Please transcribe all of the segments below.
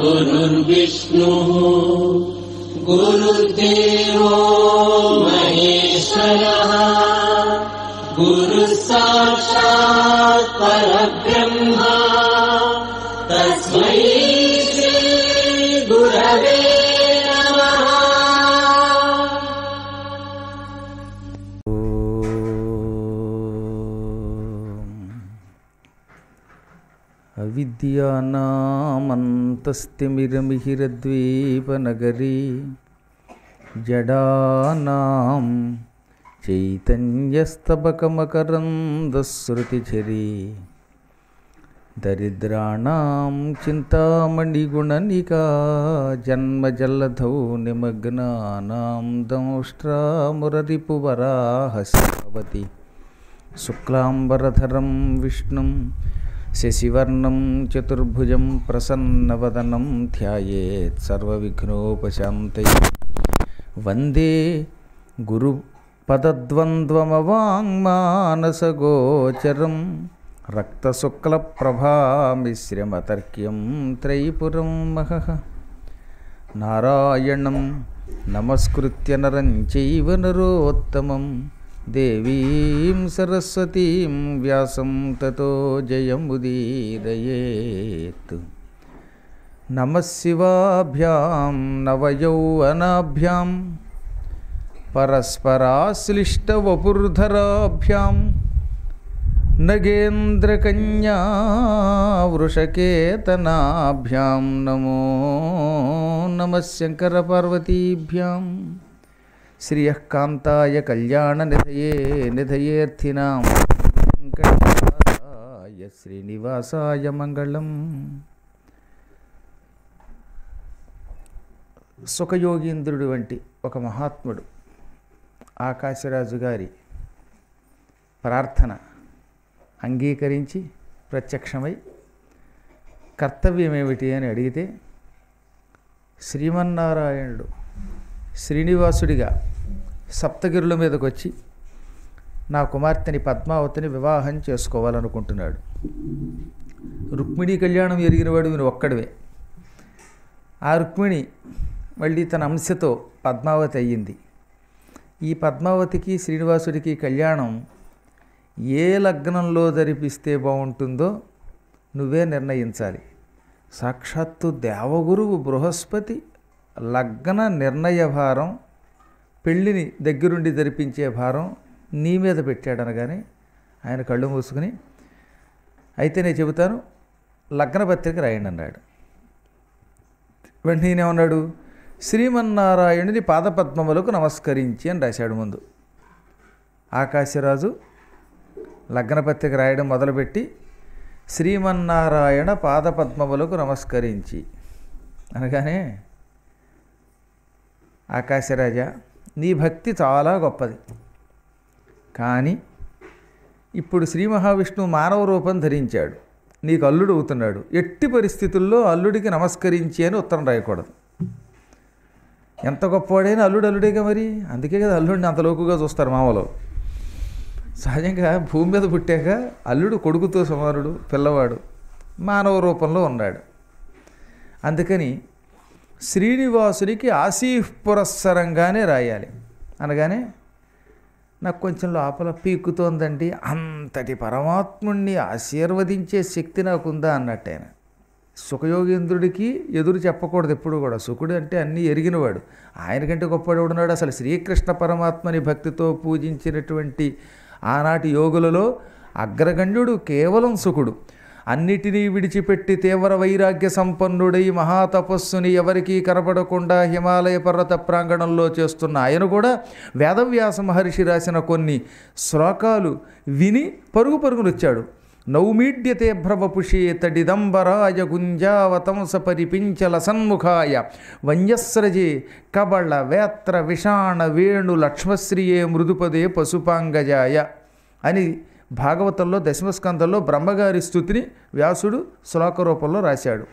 गुरुर्विष्णुः गुरुर्देवो महेश्वरः गुरुः साक्षात् परब्रह्मा विद्यानामन्तस्तिमिरमिहिरद्वीपनगरी जडानां चैतन्यस्तबकमकरन्दस्रुतिझरी दरिद्राणां चिन्तामणिगुणनिका जन्मजलधौ निमग्नानां दंष्ट्रामुररिपुवराहसि भवति शुक्लाम्बरधरं विष्णुं शशिवर्णं चतुर्भुजं प्रसन्नवदनं ध्यायेत् सर्वविघ्नोपशान्तये वन्दे गुरुपदद्वन्द्वमवाङ्मानसगोचरं रक्तशुक्लप्रभामिश्रमतर्क्यं त्रयीपुरं महः। नारायणं नमस्कृत्य नरं चैव नरोत्तमम्। देवीं सरस्वतीं व्यासं ततो जयमुदीरयेत्। नमः शिवाभ्यां नवयौवनाभ्यां परस्पराश्लिष्टवपुर्धराभ्यां नगेन्द्रकन्यावृषकेतनाभ्यां नमो नमः शङ्करपार्वतीभ्याम् శ్రియకాంతాయ కళ్యాణనిధయే నిధయేర్థినాం వెంకటాయ శ్రీనివాసాయ మంగళం సుఖయోగీంద్రుడు వంటి ఒక మహాత్ముడు ఆకాశరాజు గారి ప్రార్థన అంగీకరించి ప్రత్యక్షమై కర్తవ్యం ఏమిటి అని అడిగితే శ్రీమన్నారాయణుడు శ్రీనివాసుడిగా సప్తగిరుల మీదకు వచ్చి నా కుమార్తెని పద్మావతిని వివాహం చేసుకోవాలనుకుంటున్నాడు. రుక్మిణి కళ్యాణం ఎరిగినవాడు వీని ఒక్కడివే. ఆ రుక్మిణి మళ్ళీ తన అంశతో పద్మావతి అయ్యింది. ఈ పద్మావతికి శ్రీనివాసుడికి కళ్యాణం ఏ లగ్నంలో జరిపిస్తే బాగుంటుందో నువ్వే నిర్ణయించాలి. సాక్షాత్తు దేవగురువు బృహస్పతి లగ్న నిర్ణయ భారం పెళ్ళిని దగ్గరుండి జరిపించే భారం నీ మీద పెట్టాడు ఆయన కళ్ళు మూసుకుని అయితే నేను చెబుతాను లగ్న పత్రిక రాయండి అన్నాడు. వెంటనే ఏమన్నాడు శ్రీమన్నారాయణుని పాదపద్మములకు నమస్కరించి అని రాశాడు ముందు. ఆకాశరాజు లగ్నపత్రిక రాయడం మొదలుపెట్టి శ్రీమన్నారాయణ పాదపద్మములకు నమస్కరించి అనగానే ఆకాశరాజా నీ భక్తి చాలా గొప్పది. కానీ ఇప్పుడు శ్రీ మహావిష్ణువు మానవ రూపం ధరించాడు. నీకు అల్లుడు అవుతున్నాడు. ఎట్టి పరిస్థితుల్లో అల్లుడికి నమస్కరించి అని ఉత్తరం రాయకూడదు. ఎంత గొప్పవాడైనా అల్లుడు అల్లుడేగా మరి? అందుకే కదా అల్లుడిని అంత లోకుగా చూస్తారు మామలో. సహజంగా భూమి మీద పుట్టాక అల్లుడు కొడుకుతో సమానుడు పిల్లవాడు మానవ రూపంలో ఉన్నాడు. అందుకని శ్రీనివాసునికి ఆసీఫ్ పురస్సరంగానే రాయాలి. అనగానే నాకు కొంచెం లోపల పీక్కుతోందండి. అంతటి పరమాత్ముణ్ణి ఆశీర్వదించే శక్తి నాకుందా అన్నట్టు ఆయన. సుఖయోగేంద్రుడికి ఎదురు చెప్పకూడదు ఎప్పుడు కూడా. సుఖుడు అంటే అన్నీ ఎరిగినవాడు. ఆయనకంటే గొప్పవాడు ఉన్నాడు. అసలు శ్రీకృష్ణ పరమాత్మని భక్తితో పూజించినటువంటి ఆనాటి యోగులలో అగ్రగణ్యుడు కేవలం సుఖుడు. అన్నిటినీ విడిచిపెట్టి తీవ్ర వైరాగ్య సంపన్నుడై మహాతపస్సుని ఎవరికీ కనపడకుండా హిమాలయ పర్వత ప్రాంగణంలో చేస్తున్న ఆయన కూడా వేదవ్యాస మహర్షి రాసిన కొన్ని శ్లోకాలు విని పరుగు పరుగునొచ్చాడు. నౌమీడ్యతే భ్రవపుషే తడిదంబరాయ గుంజావతంస పరిపించల సన్ముఖాయ వంజస్రజే కబళ వేత్ర విషాణ వేణు లక్ష్మశ్రియే మృదుపదే పశుపాంగజాయ అని భాగవతంలో దశమస్కంధంలో బ్రహ్మగారి స్థుతిని వ్యాసుడు శ్లోక రూపంలో రాశాడు.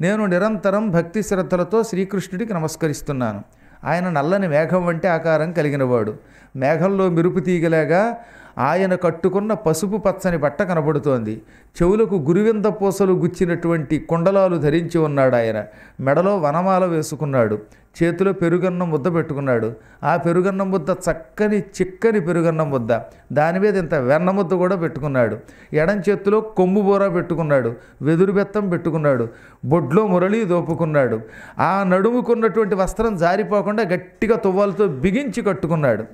నేను నిరంతరం భక్తి శ్రద్ధలతో శ్రీకృష్ణుడికి నమస్కరిస్తున్నాను. ఆయన నల్లని మేఘం వంటి ఆకారం కలిగినవాడు. మేఘంలో మెరుపు తీగలాగా ఆయన కట్టుకున్న పసుపు పచ్చని బట్ట కనబడుతోంది. చెవులకు గురువింద పూసలు గుచ్చినటువంటి కుండలాలు ధరించి ఉన్నాడు ఆయన. మెడలో వనమాల వేసుకున్నాడు. చేతిలో పెరుగన్నం ముద్ద పెట్టుకున్నాడు. ఆ పెరుగన్నం ముద్ద చక్కని చిక్కని పెరుగన్నం ముద్ద. దాని మీద ఇంత వెన్న ముద్ద కూడా పెట్టుకున్నాడు. ఎడం చేతిలో కొమ్ము బోర పెట్టుకున్నాడు. వెదురు బెత్తం పెట్టుకున్నాడు. బొడ్లో మురళి దోపుకున్నాడు. ఆ నడుముకున్నటువంటి వస్త్రం జారిపోకుండా గట్టిగా తువ్వాలతో బిగించి కట్టుకున్నాడు.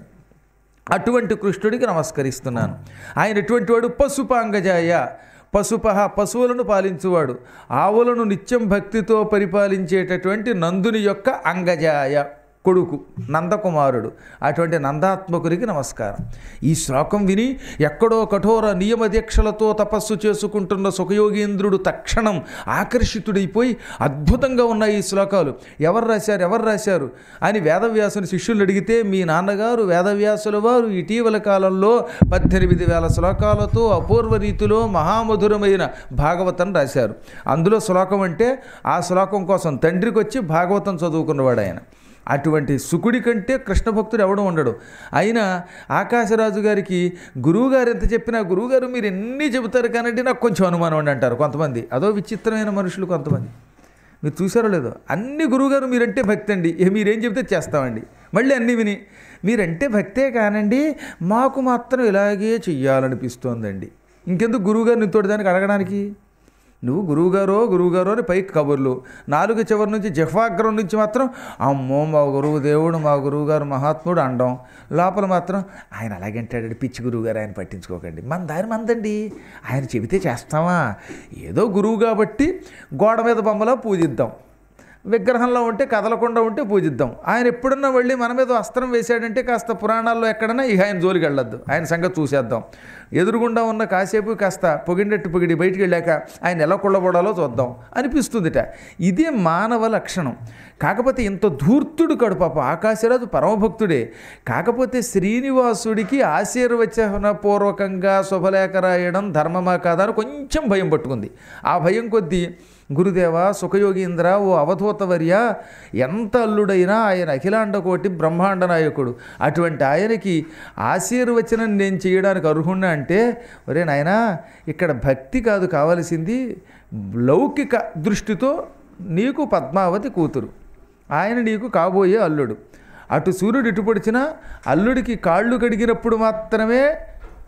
అటువంటి కృష్ణుడికి నమస్కరిస్తున్నాను. ఆయన ఎటువంటి వాడు పశుపాంగజాయ. పశుపహ పశువులను పాలించువాడు. ఆవులను నిత్యం భక్తితో పరిపాలించేటటువంటి నందుని యొక్క అంగజాయ. కొడుకు నందకుమారుడు. అటువంటి నందాత్మకునికి నమస్కారం. ఈ శ్లోకం విని ఎక్కడో కఠోర నియమ దీక్షలతో తపస్సు చేసుకుంటున్న సుఖయోగీంద్రుడు తక్షణం ఆకర్షితుడైపోయి అద్భుతంగా ఉన్నాయి ఈ శ్లోకాలు. ఎవరు రాశారు? ఎవరు రాశారు? అని వేదవ్యాసుని శిష్యులు అడిగితే మీ నాన్నగారు వేదవ్యాసుల వారు ఇటీవల కాలంలో పద్దెనిమిది వేల శ్లోకాలతో అపూర్వ రీతిలో మహామధురమైన భాగవతం రాశారు. అందులో శ్లోకం అంటే ఆ శ్లోకం కోసం తండ్రికి వచ్చి భాగవతం చదువుకున్నవాడు ఆయన అటువంటి సుకుడి కంటే కృష్ణ భక్తుడు ఎవడం ఉండడు. అయినా ఆకాశరాజు గారికి గురువుగారు ఎంత చెప్పినా గురువుగారు మీరు ఎన్ని చెబుతారు కానండి నాకు కొంచెం అనుమానం అండి అంటారు కొంతమంది. అదో విచిత్రమైన మనుషులు కొంతమంది. మీరు చూసారో లేదో? అన్ని గురువుగారు మీరంటే భక్తి అండి మీరేం చెబితే చేస్తామండి. మళ్ళీ అన్నీ విని మీరంటే భక్తే కానండి మాకు మాత్రం ఇలాగే చెయ్యాలనిపిస్తోందండి. ఇంకెందుకు గురువుగారు నితోటి దానికి అడగడానికి? నువ్వు గురువుగారో గురువుగారో అని పైకి కబుర్లు. నాలుగు చివరి నుంచి జఫాగ్రం నుంచి మాత్రం అమ్మో మా గురువు దేవుడు మా గురువుగారు మహాత్ముడు అండం. లోపల మాత్రం ఆయన అలాగంటాడు పిచ్చి గురువుగారు ఆయన పట్టించుకోకండి. మన దారి మందండి ఆయన చెబితే చేస్తామా? ఏదో గురువు కాబట్టి గోడ మీద బొమ్మలా పూజిద్దాం. విగ్రహంలో ఉంటే కదలకుండా ఉంటే పూజిద్దాం. ఆయన ఎప్పుడన్నా వెళ్ళి మన మీద అస్త్రం వేసాడంటే కాస్త పురాణాల్లో ఎక్కడన్నా ఇక ఆయన జోలికి వెళ్ళొద్దు. ఆయన సంగతి చూసేద్దాం. ఎదురుగుండా ఉన్న కాసేపు కాస్త పొగిండట్టు పొగిడి బయటికి వెళ్ళాక ఆయన ఎలా కొల్లబడాలో చూద్దాం అనిపిస్తుందిట. ఇదే మానవ లక్షణం. కాకపోతే ఇంత ధూర్తుడు కడు పాప. ఆకాశరాజు పరమభక్తుడే. కాకపోతే శ్రీనివాసుడికి ఆశీర్వచన పూర్వకంగా శుభలేఖ రాయడం ధర్మమా కాదా అని కొంచెం భయం పట్టుకుంది. ఆ భయం కొద్దీ గురుదేవ సుఖయోగీంద్ర ఓ అవధూతవర్య ఎంత అల్లుడైనా ఆయన అఖిలాండ కోటి బ్రహ్మాండ నాయకుడు. అటువంటి ఆయనకి ఆశీర్వచనం నేను చేయడానికి అర్హుణ్ణా అంటే ఒరే నాయనా ఇక్కడ భక్తి కాదు కావలసింది లౌకిక దృష్టితో నీకు పద్మావతి కూతురు. ఆయన నీకు కాబోయే అల్లుడు. అటు సూర్యుడు ఇటు పొడిచినా అల్లుడికి కాళ్ళు కడిగినప్పుడు మాత్రమే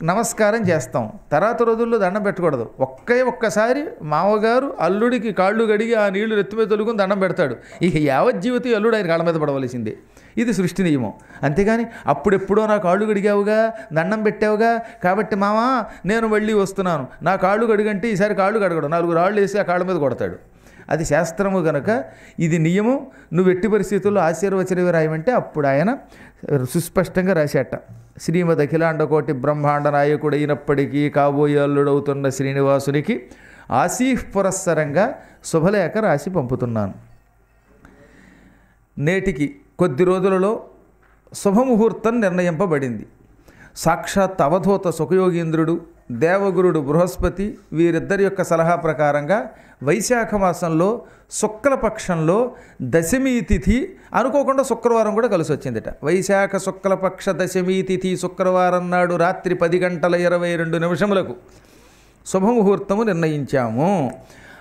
నమస్కారం చేస్తాం. తర్వాత రోజుల్లో దండం పెట్టకూడదు. ఒక్కే ఒక్కసారి మామగారు అల్లుడికి కాళ్ళు కడిగి ఆ నీళ్ళు నెత్తి మీద తొలుగుని దండం పెడతాడు. ఇక యావజ్జీవితం అల్లుడు ఆయన కాళ్ళ మీద పడవలసిందే. ఇది సృష్టి నియమం. అంతేగాని అప్పుడెప్పుడో నా కాళ్ళు కడిగావుగా దండం పెట్టావుగా కాబట్టి మామా నేను మళ్ళీ వస్తున్నాను. నా కాళ్ళు కడిగంటే ఈసారి కాళ్ళు కడగడు. నాలుగు రాళ్ళు వేసి ఆ కాళ్ళ మీద కొడతాడు. అది శాస్త్రము గనక ఇది నియమం. నువ్వు ఎట్టి పరిస్థితుల్లో ఆశీర్వచనవి రాయమంటే అప్పుడు ఆయన సుస్పష్టంగా రాసేట. శ్రీమద్ అఖిలాండకోటి బ్రహ్మాండ నాయకుడు అయినప్పటికీ కాబోయే అల్లుడవుతున్న శ్రీనివాసునికి ఆసీఫ్ పురస్సరంగా శుభలేఖ రాసి పంపుతున్నాను. నేటికి కొద్ది రోజులలో శుభముహూర్తం నిర్ణయింపబడింది. సాక్షాత్ అవధూత సుఖయోగీంద్రుడు దేవగురుడు బృహస్పతి వీరిద్దరి యొక్క సలహా ప్రకారంగా వైశాఖ మాసంలో శుక్లపక్షంలో దశమి తిథి అనుకోకుండా శుక్రవారం కూడా కలిసి వచ్చిందట వైశాఖ శుక్లపక్ష దశమి తిథి శుక్రవారం నాడు రాత్రి పది గంటల ఇరవై రెండు నిమిషములకు శుభముహూర్తము నిర్ణయించాము.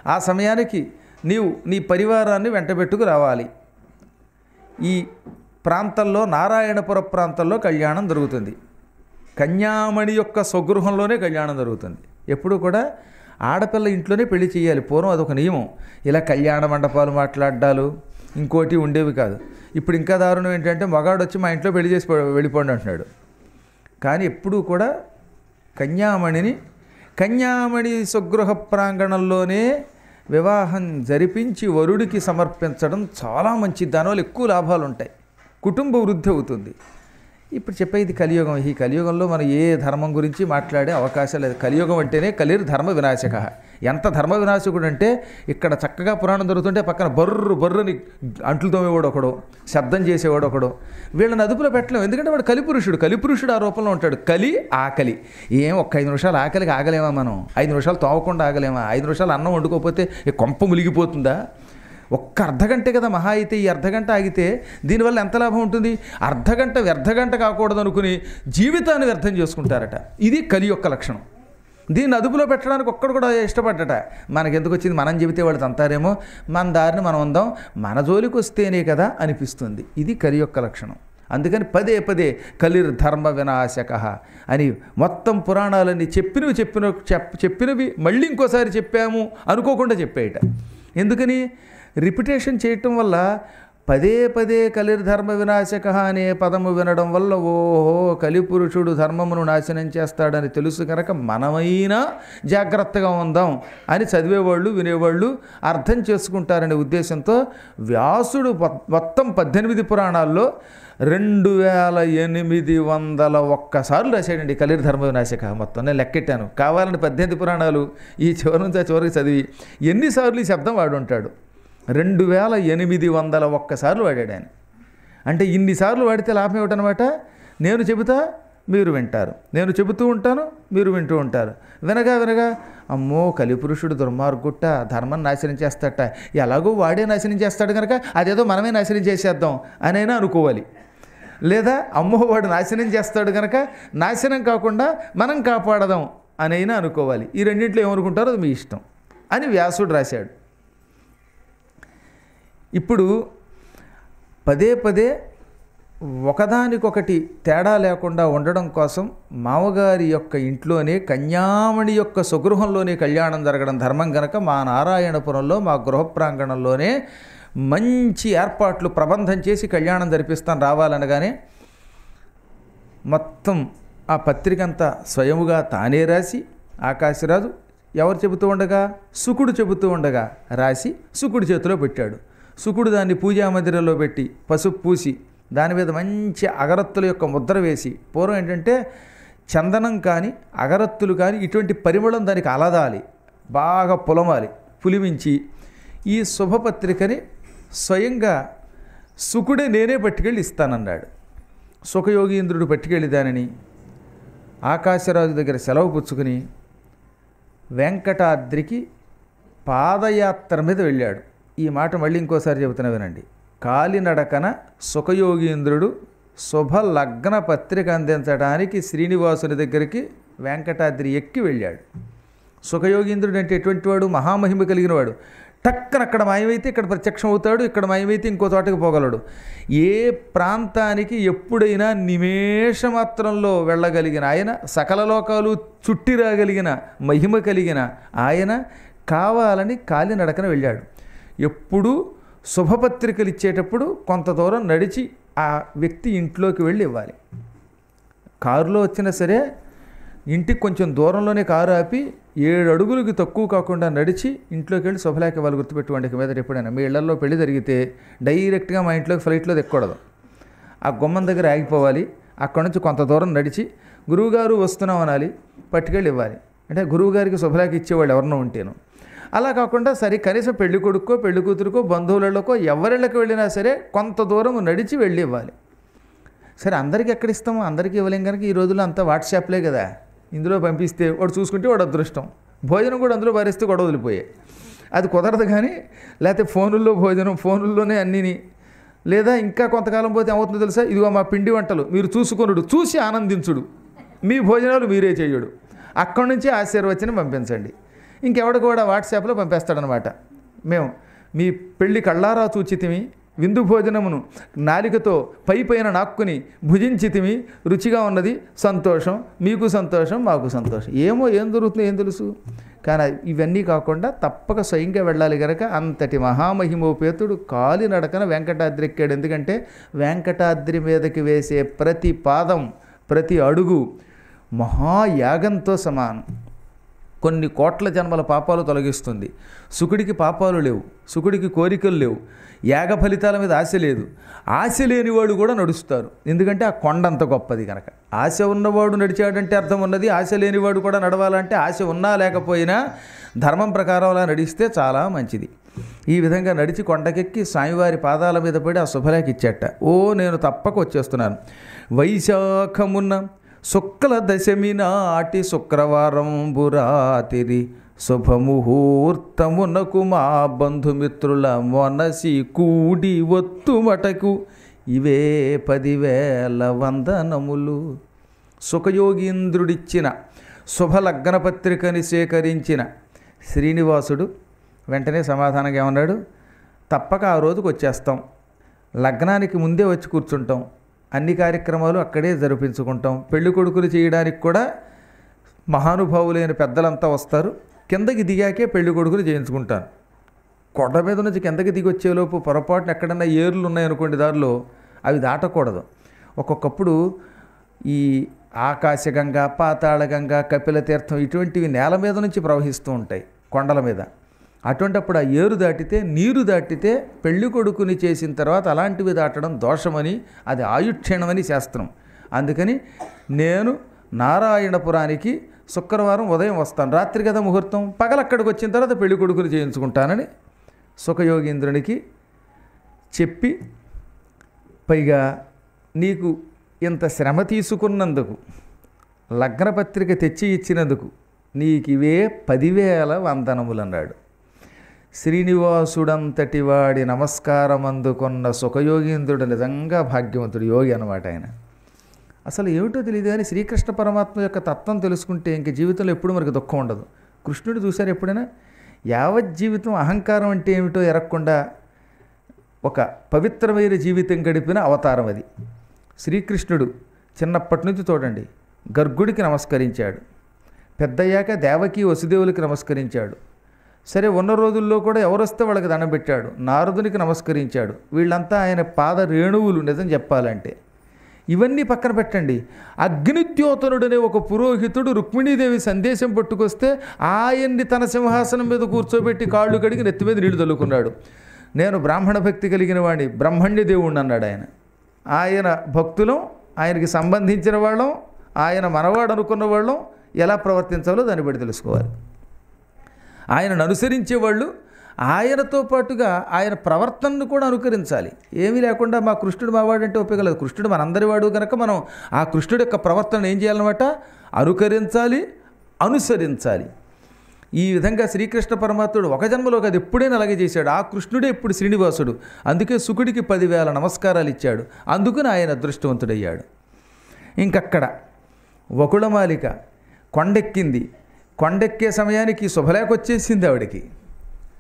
ఆ సమయానికి నీవు నీ పరివారాన్ని వెంటబెట్టుకు రావాలి. ఈ ప్రాంతంలో నారాయణపుర ప్రాంతంలో కళ్యాణం జరుగుతుంది. కన్యామణి యొక్క స్వగృహంలోనే కళ్యాణం జరుగుతుంది. ఎప్పుడు కూడా ఆడపిల్ల ఇంట్లోనే పెళ్ళి చేయాలి పూర్వం అదొక నియమం. ఇలా కళ్యాణ మండపాలు మాట్లాడాలు ఇంకోటి ఉండేవి కాదు. ఇప్పుడు ఇంకా దారుణం ఏంటంటే మగాడు వచ్చి మా ఇంట్లో పెళ్ళి చేసి వెళ్ళిపోండి అంటున్నాడు. కానీ ఎప్పుడూ కూడా కన్యామణిని కన్యామణి స్వగృహ ప్రాంగణంలోనే వివాహం జరిపించి వరుడికి సమర్పించడం చాలా మంచి దానివల్ల ఎక్కువ లాభాలు ఉంటాయి కుటుంబ వృద్ధి అవుతుంది. ఇప్పుడు చెప్పేది కలియుగం. ఈ కలియుగంలో మనం ఏ ధర్మం గురించి మాట్లాడే అవకాశం లేదు. కలియుగం అంటేనే కలిర్ ధర్మ వినాశక. ఎంత ధర్మ వినాశకుడు అంటే ఇక్కడ చక్కగా పురాణం జరుగుతుంటే పక్కన బర్రు బర్రుని అంట్లు తోమేవాడు ఒకడు శబ్దం చేసేవాడు ఒకడు. వీళ్ళని అదుపులో పెట్టలేము ఎందుకంటే వాడు కలిపురుషుడు. కలిపురుషుడు ఆ రూపంలో ఉంటాడు. కలి ఆకలి. ఏం ఒక్క ఐదు నిమిషాలు ఆకలికి ఆగలేమా మనం? ఐదు నిమిషాలు తోవకుండా ఆగలేమా? ఐదు నిమిషాలు అన్నం వండుకోకపోతే కొంప ములిగిపోతుందా? ఒక్క అర్ధగంటే కదా మహా అయితే ఈ అర్ధగంట ఆగితే దీనివల్ల ఎంత లాభం ఉంటుంది? అర్ధగంట వ్యర్థగంట కాకూడదు అనుకుని జీవితాన్ని వ్యర్థం చేసుకుంటారట. ఇది కలి యొక్క లక్షణం. దీన్ని అదుపులో పెట్టడానికి ఒక్కడు కూడా ఇష్టపడ్డట మనకెందుకు వచ్చింది? మనం చెబితే వాళ్ళు తంతారేమో? మన దారిని మనం ఉందాం. మన జోలికి వస్తేనే కదా అనిపిస్తుంది. ఇది కలి యొక్క లక్షణం. అందుకని పదే పదే కలిర్ ధర్మ వినాశక అని మొత్తం పురాణాలన్నీ చెప్పినవి చెప్పిన చెప్ చెప్పినవి మళ్ళీ ఇంకోసారి చెప్పాము అనుకోకుండా చెప్పేయట. ఎందుకని? రిపిటేషన్ చేయటం వల్ల పదే పదే కలిర్ధర్మ వినాశక అనే పదము వినడం వల్ల ఓహో కలిపురుషుడు ధర్మమును నాశనం చేస్తాడని తెలుసు కనుక మనమైనా జాగ్రత్తగా ఉందాం అని చదివేవాళ్ళు వినేవాళ్ళు అర్థం చేసుకుంటారనే ఉద్దేశంతో వ్యాసుడు మొత్తం పద్దెనిమిది పురాణాల్లో రెండు వేల ఎనిమిది వందల ఒక్కసార్లు రాశాడండి కలిర్ధర్మ వినాశక మొత్తం. నేను లెక్కెట్టాను. కావాలని పద్దెనిమిది పురాణాలు ఈ చివరి నుంచి ఆ చివరికి చదివి ఎన్నిసార్లు ఈ శబ్దం వాడుంటాడు. రెండు వేల ఎనిమిది వందల ఒక్కసార్లు వాడాడు ఆయన. అంటే ఇన్నిసార్లు వాడితే లాభం ఏమిటనమాట నేను చెబుతా మీరు వింటారు. నేను చెబుతూ ఉంటాను మీరు వింటూ ఉంటారు. వినగా వినగా అమ్మో కలిపురుషుడు దుర్మార్గుట్ట ధర్మం నాశనం చేస్తాట. ఎలాగో వాడే నాశనం చేస్తాడు కనుక అదేదో మనమే నాశనం చేసేద్దాం అనైనా అనుకోవాలి. లేదా అమ్మో వాడు నాశనం చేస్తాడు కనుక నాశనం కాకుండా మనం కాపాడదాం అనైనా అనుకోవాలి. ఈ రెండింటిలో ఏమనుకుంటారో అది మీ ఇష్టం అని వ్యాసుడు రాశాడు. ఇప్పుడు పదే పదే ఒకదానికొకటి తేడా లేకుండా ఉండడం కోసం మామగారి యొక్క ఇంట్లోనే కన్యామణి యొక్క స్వగృహంలోనే కళ్యాణం జరగడం ధర్మం గనక మా నారాయణపురంలో మా గృహ ప్రాంగణంలోనే మంచి ఏర్పాట్లు ప్రబంధం చేసి కళ్యాణం జరిపిస్తాను రావాలనగానే మొత్తం ఆ పత్రిక అంతా స్వయముగా తానే రాసి ఆకాశరాజు ఎవరు చెబుతూ ఉండగా? సుకుడు చెబుతూ ఉండగా రాసి సుకుడు చేతిలో పెట్టాడు. సుకుడు దాన్ని పూజా మందిరంలో పెట్టి పసుపు పూసి దాని మీద మంచి అగరత్తుల యొక్క ముద్ర వేసి పూర్వం ఏంటంటే చందనం కానీ అగరత్తులు కానీ ఇటువంటి పరిమళం దానికి అలదాలి బాగా పులమాలి పులిమించి ఈ శుభపత్రికని స్వయంగా సుకుడే నేనే పట్టుకెళ్ళి ఇస్తానన్నాడు. సుఖయోగీంద్రుడు పట్టుకెళ్ళి దానిని ఆకాశరాజు దగ్గర సెలవు పుచ్చుకుని వెంకటాద్రికి పాదయాత్ర మీద వెళ్ళాడు. ఈ మాట మళ్ళీ ఇంకోసారి చెబుతున్నా వినండి కాలినడకన సుఖయోగీంద్రుడు శుభ లగ్న పత్రిక అందించడానికి శ్రీనివాసుని దగ్గరికి వెంకటాద్రి ఎక్కి వెళ్ళాడు. సుఖయోగీంద్రుడు అంటే ఎటువంటి వాడు? మహామహిమ కలిగిన వాడు టక్కన అక్కడ మాయమైతే ఇక్కడ ప్రత్యక్షం అవుతాడు ఇక్కడ మాయమైతే ఇంకో చోటకి పోగలడు. ఏ ప్రాంతానికి ఎప్పుడైనా నిమేషమాత్రంలో వెళ్ళగలిగిన ఆయన సకల లోకాలు చుట్టిరాగలిగిన మహిమ కలిగిన ఆయన కావాలని కాలినడకన వెళ్ళాడు. ఎప్పుడూ శుభపత్రికలు ఇచ్చేటప్పుడు కొంత దూరం నడిచి ఆ వ్యక్తి ఇంట్లోకి వెళ్ళి ఇవ్వాలి. కారులో వచ్చినా సరే ఇంటికి కొంచెం దూరంలోనే కారు ఆపి ఏడు అడుగులకి తక్కువ కాకుండా నడిచి ఇంట్లోకి వెళ్ళి శుభలేఖ వాళ్ళు గుర్తుపెట్టుకోండి ఇక మీద ఎప్పుడైనా. మీ ఇళ్ళలో పెళ్ళి జరిగితే డైరెక్ట్గా మా ఇంట్లోకి ఫ్లైట్లో ఎక్కకూడదు. ఆ గుమ్మం దగ్గర ఆగిపోవాలి. అక్కడ నుంచి కొంత దూరం నడిచి గురువుగారు వస్తున్నాం అనాలి పట్టుకెళ్ళి ఇవ్వాలి. అంటే గురువుగారికి శుభలేఖ ఇచ్చేవాళ్ళు ఎవరినో ఉంటేను. అలా కాకుండా సరే కనీసం పెళ్ళి కొడుకో పెళ్ళి కూతురుకో బంధువులకో ఎవరిళ్ళకి వెళ్ళినా సరే కొంత దూరం నడిచి వెళ్ళి ఇవ్వాలి. సరే అందరికి ఎక్కడ ఇస్తాము? అందరికీ ఇవ్వలేం కనుక ఈ రోజుల్లో అంతా వాట్సాప్లే కదా. ఇందులో పంపిస్తే వాడు చూసుకుంటే వాడు అదృష్టం. భోజనం కూడా అందులో భరిస్తే గొడవ వదిలిపోయాయి అది కుదరదు కానీ లేకపోతే ఫోనుల్లో భోజనం ఫోనుల్లోనే అన్నీని. లేదా ఇంకా కొంతకాలం పోతే ఏమవుతుందో తెలుసా? ఇదిగో మా పిండి వంటలు మీరు చూసుకొనుడు చూసి ఆనందించుడు. మీ భోజనాలు మీరే చేయుడు. అక్కడి నుంచి ఆశీర్వచనం పంపించండి. ఇంకెవడు కూడా వాట్సాప్లో పంపేస్తాడనమాట. మేము మీ పెళ్ళి కళ్ళారా చూచితిమి విందు భోజనమును నాలికతో పై పైన నాక్కుని భుజించితిమి రుచిగా ఉన్నది సంతోషం మీకు సంతోషం మాకు సంతోషం. ఏమో ఏం దొరుకుతుందో ఏం తెలుసు. కానీ ఇవన్నీ కాకుండా తప్పక స్వయంగా వెళ్ళాలి కనుక అంతటి మహామహిమోపేతుడు కాలి నడకన వెంకటాద్రి ఎక్కాడు. ఎందుకంటే వెంకటాద్రి మీదకి వేసే ప్రతి పాదం ప్రతి అడుగు మహాయాగంతో సమానం. కొన్ని కోట్ల జన్మల పాపాలు తొలగిస్తుంది. సుకుడికి పాపాలు లేవు సుకుడికి కోరికలు లేవు. యాగ ఫలితాల మీద ఆశ లేదు. ఆశ లేనివాడు కూడా నడుస్తారు. ఎందుకంటే ఆ కొండ అంత గొప్పది కనుక ఆశ ఉన్నవాడు నడిచాడంటే అర్థం ఉన్నది. ఆశ లేనివాడు కూడా నడవాలంటే ఆశ ఉన్నా లేకపోయినా ధర్మం ప్రకారం అలా నడిస్తే చాలా మంచిది. ఈ విధంగా నడిచి కొండకెక్కి స్వామివారి పాదాల మీద పడి ఆ శుభలేఖ ఇచ్చేట. ఓ నేను తప్పక వచ్చేస్తున్నాను. వైశాఖమున్న శుక్ల దశమి నాటి శుక్రవారం బురాతిరి శుభముహూర్తమునకు మా బంధుమిత్రుల మొనసి కూడి ఒత్తుమటకు ఇవే పదివేల వందనములు. సుఖయోగీంద్రుడిచ్చిన శుభలగ్న పత్రికని సేకరించిన శ్రీనివాసుడు వెంటనే సమాధానంగా ఏమన్నాడు? తప్పక ఆ రోజుకు వచ్చేస్తాం లగ్నానికి ముందే వచ్చి కూర్చుంటాం. అన్ని కార్యక్రమాలు అక్కడే జరిపించుకుంటాం. పెళ్ళి కొడుకులు చేయడానికి కూడా మహానుభావులైన పెద్దలంతా వస్తారు. కిందకి దిగాకే పెళ్ళి కొడుకులు చేయించుకుంటాను కొండ మీద నుంచి కిందకి దిగి వచ్చేలోపు పొరపాటున ఎక్కడన్నా ఏర్లు ఉన్నాయనుకోండి దారిలో అవి దాటకూడదు. ఒక్కొక్కప్పుడు ఈ ఆకాశగంగ పాతాళగంగ కపిల తీర్థం ఇటువంటివి నేల మీద నుంచి ప్రవహిస్తూ ఉంటాయి కొండల మీద. అటువంటప్పుడు ఆ ఏరు దాటితే నీరు దాటితే పెళ్ళి కొడుకుని చేసిన తర్వాత అలాంటివి దాటడం దోషమని అది ఆయుక్షీణమని శాస్త్రం అందుకని నేను నారాయణపురానికి శుక్రవారం ఉదయం వస్తాను. రాత్రి కదా ముహూర్తం? పగలక్కడికి వచ్చిన తర్వాత పెళ్ళి కొడుకుని చేయించుకుంటానని సుఖయోగీంద్రునికి చెప్పి పైగా నీకు ఇంత శ్రమ తీసుకున్నందుకు లగ్నపత్రిక తెచ్చి ఇచ్చినందుకు నీకు ఇవే పదివేల వందనములు అన్నాడు శ్రీనివాసుడంతటి వాడి నమస్కారం అందుకున్న సుఖయోగీంద్రుడు నిజంగా భాగ్యవంతుడు యోగి అన్నమాట ఆయన. అసలు ఏమిటో తెలియదు కానీ శ్రీకృష్ణ పరమాత్మ యొక్క తత్వం తెలుసుకుంటే ఇంక జీవితంలో ఎప్పుడు మనకు దుఃఖం ఉండదు. కృష్ణుడు చూశారు ఎప్పుడైనా? యావత్ జీవితం అహంకారం అంటే ఏమిటో ఎరగకుండా ఒక పవిత్రమైన జీవితం గడిపిన అవతారం అది. శ్రీకృష్ణుడు చిన్నప్పటి నుంచి చూడండి గర్గుడికి నమస్కరించాడు. పెద్దయ్యాక దేవకి వసుదేవులకి నమస్కరించాడు. సరే ఉన్న రోజుల్లో కూడా ఎవరొస్తే వాళ్ళకి దండం పెట్టాడు నారదునికి నమస్కరించాడు. వీళ్ళంతా ఆయన పాద రేణువులు నిజం చెప్పాలంటే. ఇవన్నీ పక్కన పెట్టండి. అగ్నిద్యోతనుడనే ఒక పురోహితుడు రుక్మిణీదేవి సందేశం పట్టుకొస్తే ఆయన్ని తన సింహాసనం మీద కూర్చోబెట్టి కాళ్ళు కడిగి నెత్తి మీద నీళ్ళు తల్లుకున్నాడు. నేను బ్రాహ్మణ భక్తి కలిగిన వాడిని బ్రహ్మణ్య దేవుణ్ణి అన్నాడు ఆయన. ఆయన భక్తులం ఆయనకి సంబంధించిన వాళ్ళం ఆయన మనవాడు అనుకున్న వాళ్ళం ఎలా ప్రవర్తించాలో దాన్ని బట్టి తెలుసుకోవాలి. ఆయనను అనుసరించే వాళ్ళు ఆయనతో పాటుగా ఆయన ప్రవర్తనను కూడా అనుకరించాలి. ఏమీ లేకుండా మా కృష్ణుడు మావాడంటే ఉపయోగలేదు కృష్ణుడు మనందరి వాడు కనుక మనం ఆ కృష్ణుడు యొక్క ప్రవర్తన ఏం చేయాలన్నమాట? అనుకరించాలి అనుసరించాలి. ఈ విధంగా శ్రీకృష్ణ పరమాత్ముడు ఒక జన్మలో కాదు ఎప్పుడైనా అలాగే చేశాడు. ఆ కృష్ణుడే ఇప్పుడు శ్రీనివాసుడు. అందుకే సుకుడికి పదివేల నమస్కారాలు ఇచ్చాడు. అందుకని ఆయన అదృష్టవంతుడయ్యాడు. ఇంకక్కడ వకుళమాలిక కొండెక్కింది. కొండెక్కే సమయానికి శుభలేఖ వచ్చేసింది ఆవిడకి.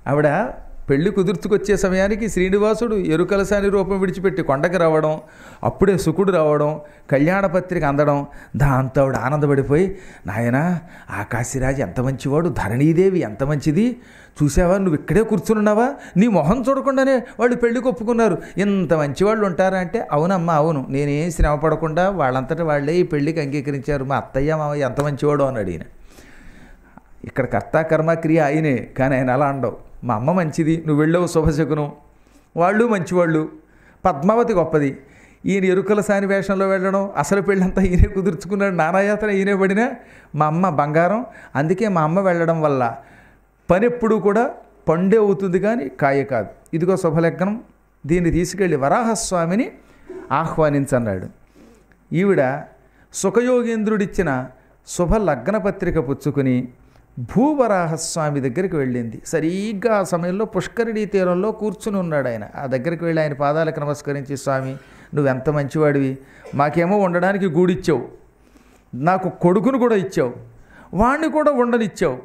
ఆవిడ పెళ్ళి కుదుర్చుకొచ్చే సమయానికి శ్రీనివాసుడు ఎరుకలసాని రూపం విడిచిపెట్టి కొండకి రావడం అప్పుడే సుకుడు రావడం కళ్యాణ పత్రిక అందడం దాంతో ఆవిడ ఆనందపడిపోయి నాయన ఆకాశిరాజు ఎంత మంచివాడు ధరణీదేవి ఎంత మంచిది? చూసావా నువ్వు ఇక్కడే కూర్చున్నావా నీ మొహం చూడకుండానే వాళ్ళు పెళ్ళికి ఒప్పుకున్నారు ఇంత మంచివాళ్ళు ఉంటారా అంటే అవునమ్మా అవును. నేనేం శ్రమ పడకుండా వాళ్ళంతటా వాళ్ళే ఈ పెళ్ళికి అంగీకరించారు. మా అత్తయ్య మావయ్య ఎంత మంచివాడు అని అడిగిన. ఇక్కడ కర్త కర్మ క్రియ ఆయనే కానీ ఆయన అలా అండవు. మా అమ్మ మంచిది నువ్వు వెళ్ళవు శుభశకునం. వాళ్ళు మంచివాళ్ళు పద్మావతి గొప్పది. ఈయన ఎరుకల సాని వేషంలో వెళ్ళడం అసలు పెళ్ళంతా ఈయనే కుదుర్చుకున్నాడు నానాయాత్ర ఈయనే పడినా మా అమ్మ బంగారం. అందుకే మా అమ్మ వెళ్ళడం వల్ల పని ఎప్పుడూ కూడా పండే అవుతుంది కానీ కాయ కాదు. ఇదిగో శుభలగ్నం దీన్ని తీసుకెళ్ళి వరాహస్వామిని ఆహ్వానించన్నాడు. ఈవిడ సుఖయోగేంద్రుడిచ్చిన శుభ లగ్న పత్రిక పుచ్చుకుని భూవరాహస్వామి దగ్గరికి వెళ్ళింది. సరిగ్గా ఆ సమయంలో పుష్కరిణీ తీరంలో కూర్చుని ఉన్నాడు ఆయన. ఆ దగ్గరికి వెళ్ళి ఆయన పాదాలకు నమస్కరించి స్వామి నువ్వెంత మంచివాడివి. మాకేమో ఉండడానికి గూడిచ్చావు. నాకు కొడుకును కూడా ఇచ్చావు. వాణ్ణి కూడా ఉండనిచ్చావు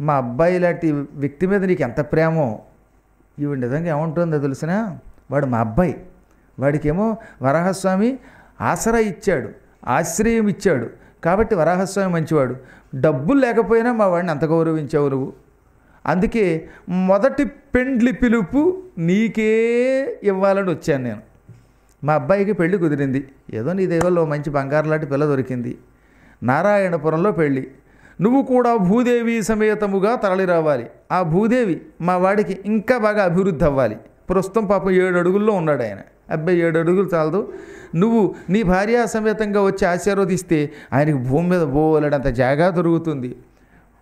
మా అబ్బాయి లాంటి వ్యక్తి మీద నీకు ఎంత ప్రేమో. ఇవి నిజంగా ఏముంటుందో తెలిసిన? వాడు మా అబ్బాయి. వాడికేమో వరాహస్వామి ఆసరా ఇచ్చాడు ఆశ్రయం ఇచ్చాడు. కాబట్టి వరాహస్వామి మంచివాడు. డబ్బులు లేకపోయినా మా వాడిని అంత గౌరవించావు నువ్వు అందుకే మొదటి పెండ్లి పిలుపు నీకే ఇవ్వాలని వచ్చాను నేను. మా అబ్బాయికి పెళ్ళి కుదిరింది. ఏదో నీ దేవల్లో మంచి బంగారు లాంటి పిల్ల దొరికింది. నారాయణపురంలో పెళ్ళి నువ్వు కూడా భూదేవి సమేతముగా తరలి రావాలి. ఆ భూదేవి మా వాడికి ఇంకా బాగా అభివృద్ధి అవ్వాలి. ప్రస్తుతం పాపం ఏడు అడుగుల్లో ఉన్నాడు ఆయన. అబ్బాయి ఏడు అడుగులు చాలదు. నువ్వు నీ భార్యా సమేతంగా వచ్చి ఆశీర్వదిస్తే ఆయనకి భూమి మీద బోలెడంత జాగా దొరుకుతుంది.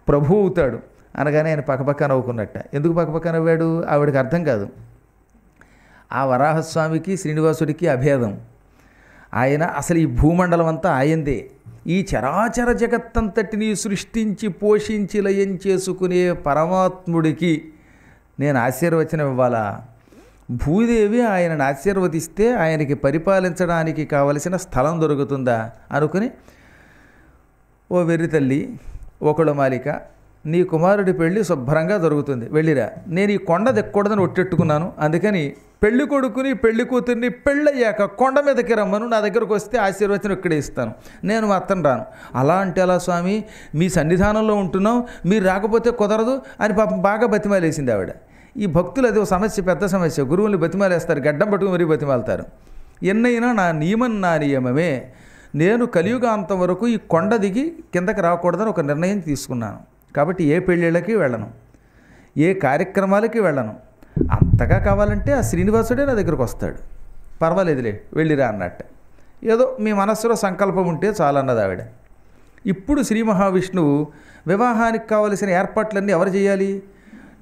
ప్రభు అవుతాడు. అనగానే ఆయన పక్కపక్క నవ్వుకున్నట్ట. ఎందుకు పక్కపక్క నవ్వాడు? ఆవిడకి అర్థం కాదు. ఆ వరాహస్వామికి శ్రీనివాసుడికి అభేదం. ఆయన అసలు ఈ భూమండలం అంతా ఆయందే ఈ చరాచర జగత్తంతటిని సృష్టించి పోషించి లయం చేసుకునే పరమాత్ముడికి నేను ఆశీర్వచనం ఇవ్వాలా? భూదేవి ఆయనను ఆశీర్వదిస్తే ఆయనకి పరిపాలించడానికి కావలసిన స్థలం దొరుకుతుందా? అనుకుని ఓ వెర్రి తల్లి ఒకళ్ళ మాలిక నీ కుమారుడి పెళ్ళి శుభ్రంగా జరుగుతుంది. వెళ్ళిరా. నేను ఈ కొండ దిక్కూడదని ఒట్టెట్టుకున్నాను. అందుకని పెళ్ళి కొడుకుని పెళ్ళి కూతుర్ని పెళ్ళయ్యాక కొండ మీదకి రమ్మను. నా దగ్గరకు వస్తే ఆశీర్వచనం ఇక్కడే ఇస్తాను. నేను మాత్రం రాను. అలా అంటే అలా స్వామి? మీ సన్నిధానంలో ఉంటున్నాం మీరు రాకపోతే కుదరదు. అని పాపం బాగా బతిమాలేసింది ఆవిడ. ఈ భక్తులు అది ఒక సమస్య పెద్ద సమస్య. గురువుల్ని బతిమాలేస్తారు గడ్డం పట్టుకుని మరీ బతిమాలుతారు. ఎన్నైనా నా నియమం నా నియమమే. నేను కలియుగాంతం వరకు ఈ కొండ దిగి కిందకి రాకూడదని ఒక నిర్ణయం తీసుకున్నాను. కాబట్టి ఏ పెళ్ళిళ్ళకి వెళ్ళను. ఏ కార్యక్రమాలకి వెళ్ళను. అంతగా కావాలంటే ఆ శ్రీనివాసుడే నా దగ్గరకు వస్తాడు. పర్వాలేదులే వెళ్ళిరా అన్నట్టు. ఏదో మీ మనస్సులో సంకల్పం ఉంటే చాలన్నది ఆవిడ. ఇప్పుడు శ్రీ మహావిష్ణువు వివాహానికి కావలసిన ఏర్పాట్లన్నీ ఎవరు చేయాలి?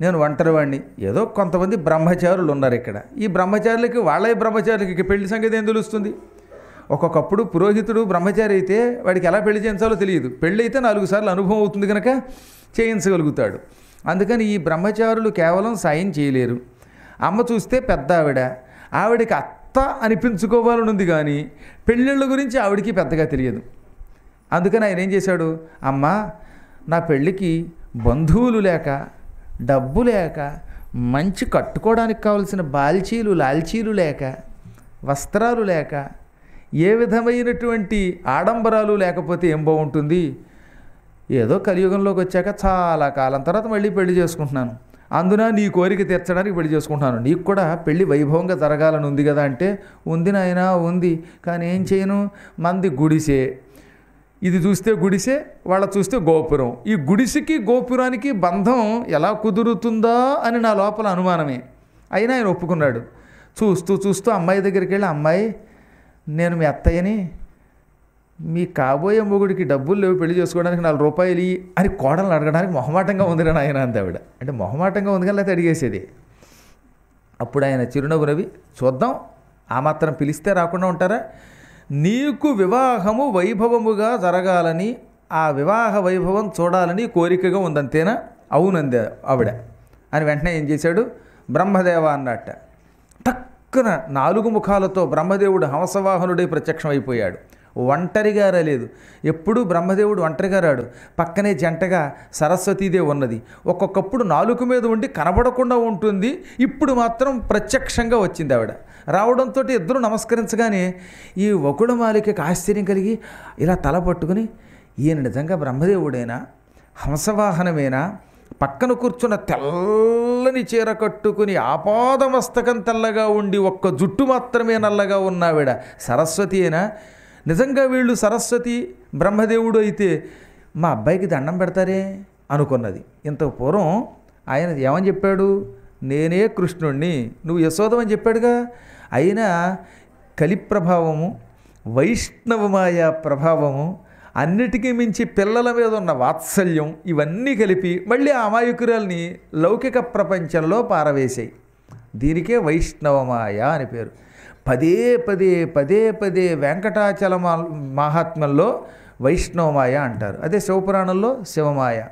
నేను ఒంటరివాడిని ఏదో కొంతమంది బ్రహ్మచారులు ఉన్నారు ఇక్కడ. ఈ బ్రహ్మచారులకి వాళ్ళే బ్రహ్మచారులకి పెళ్ళి సంగతి ఏం తెలుస్తుంది? ఒక్కొక్కప్పుడు పురోహితుడు బ్రహ్మచారి అయితే వాడికి ఎలా పెళ్ళి చేయించాలో తెలియదు. పెళ్ళి అయితే నాలుగు సార్లు అనుభవం అవుతుంది కనుక చేయించగలుగుతాడు. అందుకని ఈ బ్రహ్మచారులు కేవలం సాయం చేయలేరు. అమ్మ చూస్తే పెద్ద ఆవిడ ఆవిడకి అత్త అనిపించుకోవాలని ఉంది కానీ పెళ్ళిళ్ళ గురించి ఆవిడికి పెద్దగా తెలియదు. అందుకని ఆయన ఏం చేశాడు? అమ్మ నా పెళ్ళికి బంధువులు లేక డబ్బు లేక మంచి కట్టుకోవడానికి కావలసిన బాల్చీలు లాల్చీలు లేక వస్త్రాలు లేక ఏ విధమైనటువంటి ఆడంబరాలు లేకపోతే ఏం బాగుంటుంది? ఏదో కలియుగంలోకి వచ్చాక చాలా కాలం తర్వాత మళ్ళీ పెళ్ళి చేసుకుంటున్నాను. అందున నీ కోరిక తీర్చడానికి పెళ్ళి చేసుకుంటున్నాను. నీకు కూడా పెళ్ళి వైభవంగా జరగాలని ఉంది కదా అంటే ఉంది నాయనా ఉంది. కానీ ఏం చేయను? మంది గుడిసే. ఇది చూస్తే గుడిసె వాళ్ళ చూస్తే గోపురం. ఈ గుడిసెకి గోపురానికి బంధం ఎలా కుదురుతుందా అని నా లోపల అనుమానమే. అయినా ఆయన ఒప్పుకున్నాడు. చూస్తూ చూస్తూ అమ్మాయి దగ్గరికి వెళ్ళి అమ్మాయి నేను మీ అత్తయ్యని మీ కాబోయే మొగుడికి డబ్బులు లేవు పెళ్ళి చేసుకోవడానికి నాలుగు రూపాయలు అని కోడలను అడగడానికి మొహమాటంగా ఉంది అని ఆయన అంది ఆవిడ. అంటే మొహమాటంగా ఉంది కానీ లేకపోతే అడిగేసేది. అప్పుడు ఆయన చిరునవ్వు రవి చూద్దాం ఆ మాత్రం పిలిస్తే రాకుండా ఉంటారా? నీకు వివాహము వైభవముగా జరగాలని ఆ వివాహ వైభవం చూడాలని కోరికగా ఉందంతేనా? అవునంది ఆవిడ. అని వెంటనే ఏం చేశాడు? బ్రహ్మదేవ అన్నట్ట. టక్కున నాలుగు ముఖాలతో బ్రహ్మదేవుడు హంసవాహనుడై ప్రత్యక్షమైపోయాడు. ఒంటరిగా రాలేదు. ఎప్పుడూ బ్రహ్మదేవుడు ఒంటరిగా రాడు. పక్కనే జంటగా సరస్వతీదేవి ఉన్నది. ఒక్కొక్కప్పుడు నాలుగు మీద ఉండి కనబడకుండా ఉంటుంది. ఇప్పుడు మాత్రం ప్రత్యక్షంగా వచ్చింది ఆవిడ. రావడంతో ఇద్దరు నమస్కరించగానే ఈ వకుడమాలికకి ఆశ్చర్యం కలిగి ఇలా తల పట్టుకుని ఈయన నిజంగా బ్రహ్మదేవుడైనా? హంసవాహనమేనా? పక్కన కూర్చున్న తెల్లని చీర కట్టుకుని ఆపాదమస్తకం తెల్లగా ఉండి ఒక్క జుట్టు మాత్రమే నల్లగా ఉన్నావిడ సరస్వతి అయినా నిజంగా వీళ్ళు సరస్వతి బ్రహ్మదేవుడు అయితే మా అబ్బాయికి దండం పెడతారే? అనుకున్నది. ఇంత పూర్వం ఆయన ఏమని చెప్పాడు? నేనే కృష్ణుణ్ణి నువ్వు యశోదమని చెప్పాడుగా. అయినా కలి ప్రభావము వైష్ణవమాయ ప్రభావము అన్నిటికీ మించి పిల్లల మీద ఉన్న వాత్సల్యం ఇవన్నీ కలిపి మళ్ళీ ఆ అమాయకురాల్ని లౌకిక ప్రపంచంలో పారవేశాయి. దీనికే వైష్ణవమాయ అని పేరు. పదే పదే పదే పదే వెంకటాచల మహాత్మ్యంలో వైష్ణవమాయ అంటారు. అదే శివపురాణంలో శివమాయ.